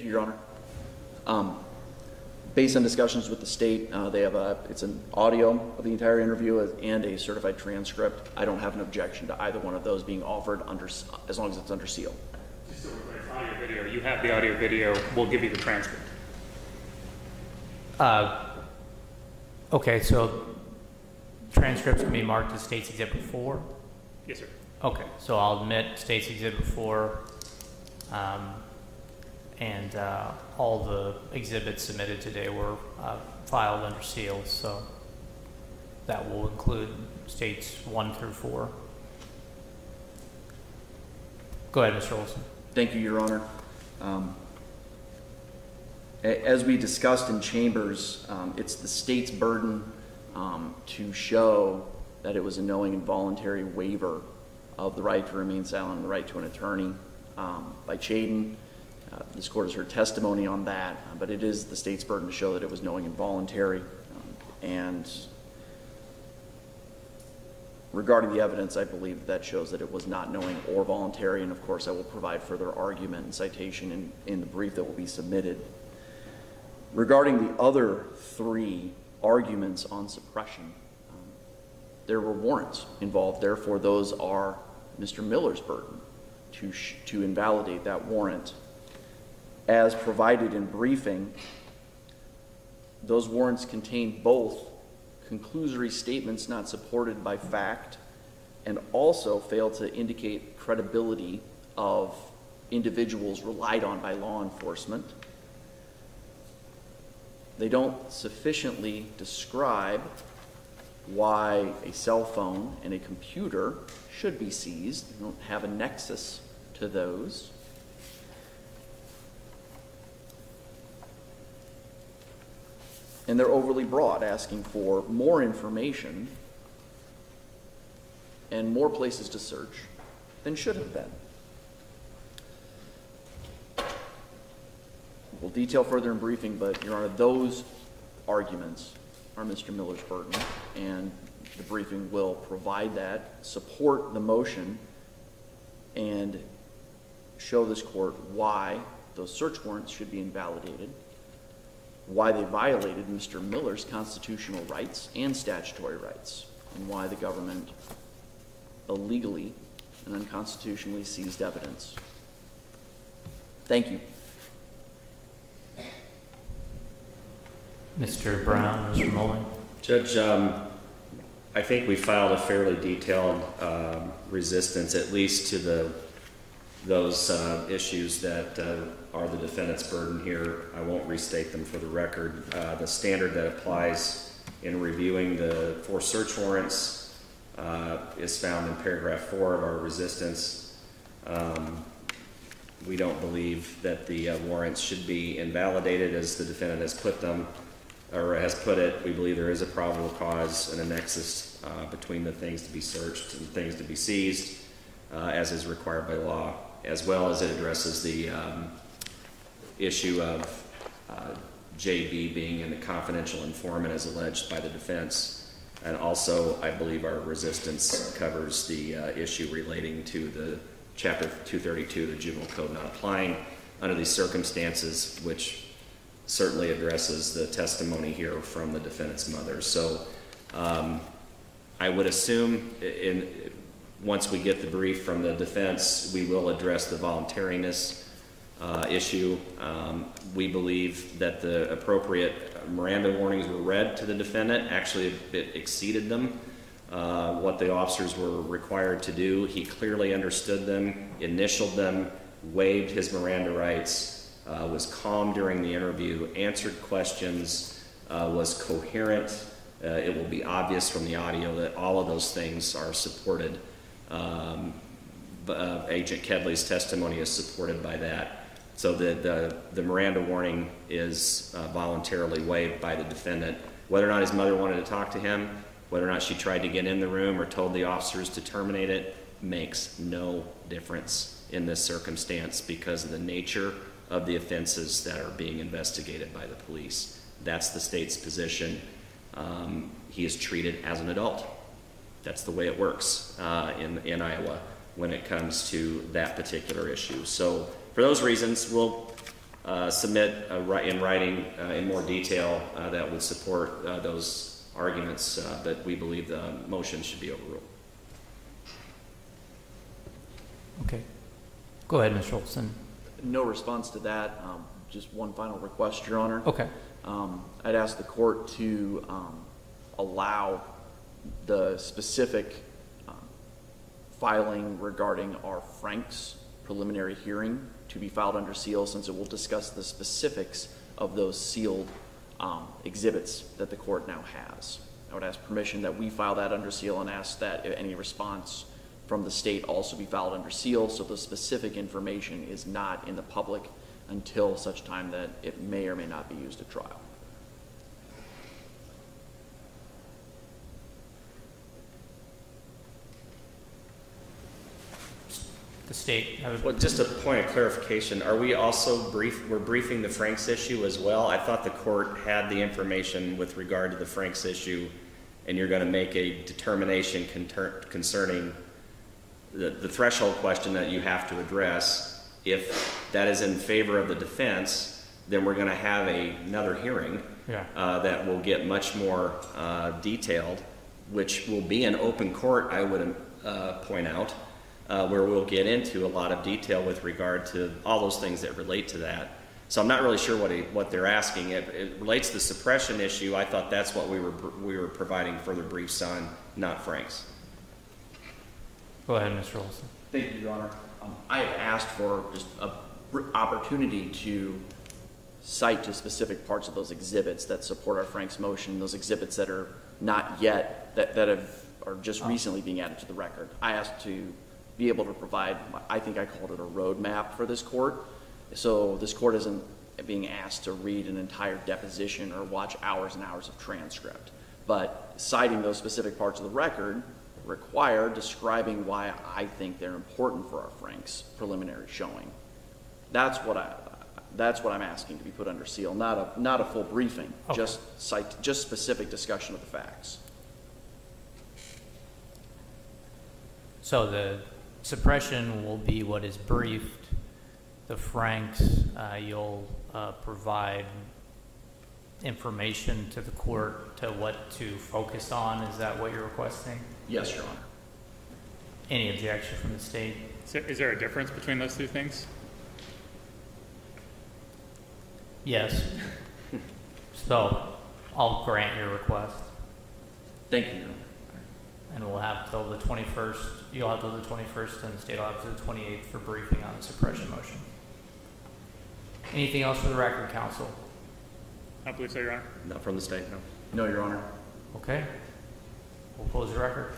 Thank you, Your Honor. Um, Based on discussions with the state, uh, they have a, it's an audio of the entire interview and a certified transcript. I don't have an objection to either one of those being offered under, as long as it's under seal. Just so we're clear, audio video, you have the audio video, we'll give you the transcript. Uh, Okay, so transcripts can be marked as State's Exhibit 4? Yes, sir. Okay, so I'll admit State's Exhibit 4, um, and uh, all the exhibits submitted today were uh, filed under seal, so that will include States 1 through 4. Go ahead, Mr. Olson. Thank you, Your Honor. Um, As we discussed in chambers, um, it's the state's burden um, to show that it was a knowing and voluntary waiver of the right to remain silent and the right to an attorney um, by Chaiden. Uh, This court has heard testimony on that, uh, but it is the state's burden to show that it was knowing and voluntary. Um, And Regarding the evidence, I believe that shows that it was not knowing or voluntary, and of course, I will provide further argument and citation in, in the brief that will be submitted. Regarding the other three arguments on suppression, um, there were warrants involved, therefore those are Mr. Miller's burden to, to invalidate that warrant. As provided in briefing, those warrants contain both conclusory statements not supported by fact and also fail to indicate credibility of individuals relied on by law enforcement. They don't sufficiently describe why a cell phone and a computer should be seized. They don't have a nexus to those. And they're overly broad, asking for more information and more places to search than should have been. We'll detail further in briefing, but, Your Honor, those arguments are Mr. Miller's burden, and the briefing will provide that, support the motion, and show this court why those search warrants should be invalidated, why they violated Mr. Miller's constitutional rights and statutory rights, and why the government illegally and unconstitutionally seized evidence. Thank you. Mr. Brown, Mr. Moulding? Judge, um, I think we filed a fairly detailed um, resistance, at least to the those uh, issues that uh, are the defendant's burden here. I won't restate them for the record. Uh, the standard that applies in reviewing the four search warrants uh, is found in paragraph four of our resistance. Um, we don't believe that the uh, warrants should be invalidated as the defendant has put them or has put it, we believe there is a probable cause and a nexus uh, between the things to be searched and things to be seized, uh, as is required by law, as well as it addresses the um, issue of uh, JB being in a confidential informant as alleged by the defense. And also, I believe our resistance covers the uh, issue relating to the Chapter 232, the juvenile code not applying under these circumstances, which certainly addresses the testimony here from the defendant's mother. So um, I would assume in, once we get the brief from the defense, we will address the voluntariness uh, issue. Um, we believe that the appropriate Miranda warnings were read to the defendant. Actually, it exceeded them, uh, what the officers were required to do. He clearly understood them, initialed them, waived his Miranda rights, uh, was calm during the interview, answered questions, uh, was coherent. Uh, it will be obvious from the audio that all of those things are supported. Um, uh, Agent Kedley's testimony is supported by that. So the, the, the Miranda warning is uh, voluntarily waived by the defendant. Whether or not his mother wanted to talk to him, whether or not she tried to get in the room or told the officers to terminate it, makes no difference in this circumstance because of the nature of the offenses that are being investigated by the police. That's the state's position. Um, he is treated as an adult. That's the way it works uh, in, in Iowa when it comes to that particular issue. So, for those reasons, we'll uh, submit in writing uh, in more detail uh, that would support uh, those arguments uh, that we believe the motion should be overruled. Okay. Go ahead, Mr. Olson. No response to that. Um, just one final request, Your Honor. Okay. Um, I'd ask the court to um, allow the specific um, filing regarding our Franks preliminary hearing to be filed under seal since it will discuss the specifics of those sealed um, exhibits that the court now has. I would ask permission that we file that under seal and ask that any response from the state also be filed under seal, so the specific information is not in the public until such time that it may or may not be used at trial. The state. Well, just a point of clarification, are we also brief, we're briefing the Franks issue as well? I thought the court had the information with regard to the Franks issue, and you're gonna make a determination concerning the, the threshold question that you have to address, if that is in favor of the defense, then we're going to have a, another hearing Yeah. uh, that will get much more uh, detailed, which will be an open court, I would uh, point out, uh, where we'll get into a lot of detail with regard to all those things that relate to that. So I'm not really sure what, he, what they're asking. It, it relates to the suppression issue. I thought that's what we were, we were providing further briefs on, not Franks. Go ahead, Mr. Olson. Thank you, Your Honor. Um, I have asked for just an opportunity to cite to specific parts of those exhibits that support our Franks motion, those exhibits that are not yet, that, that have, are just recently being added to the record. I asked to be able to provide, I think I called it a roadmap for this court. So this court isn't being asked to read an entire deposition or watch hours and hours of transcript. But citing those specific parts of the record require describing why I think they're important for our Franks preliminary showing. That's what I, that's what I'm asking to be put under seal, not a, not a full briefing, Okay. just cite, just specific discussion of the facts. So the suppression will be what is briefed. The Franks, uh, you'll uh, provide information to the court to what to focus on. Is that what you're requesting? Yes, Your Honor. Any objection from the state? Is there- Is there a difference between those two things? Yes. So I'll grant your request, Thank you, Your Honor. And we'll have till the 21st, you'll have till the 21st, and the state will have till the 28th for briefing on the suppression motion. Anything else for the record, counsel? I believe so, Your Honor. Not from the state, no. No, Your Honor. Okay. We'll close the record.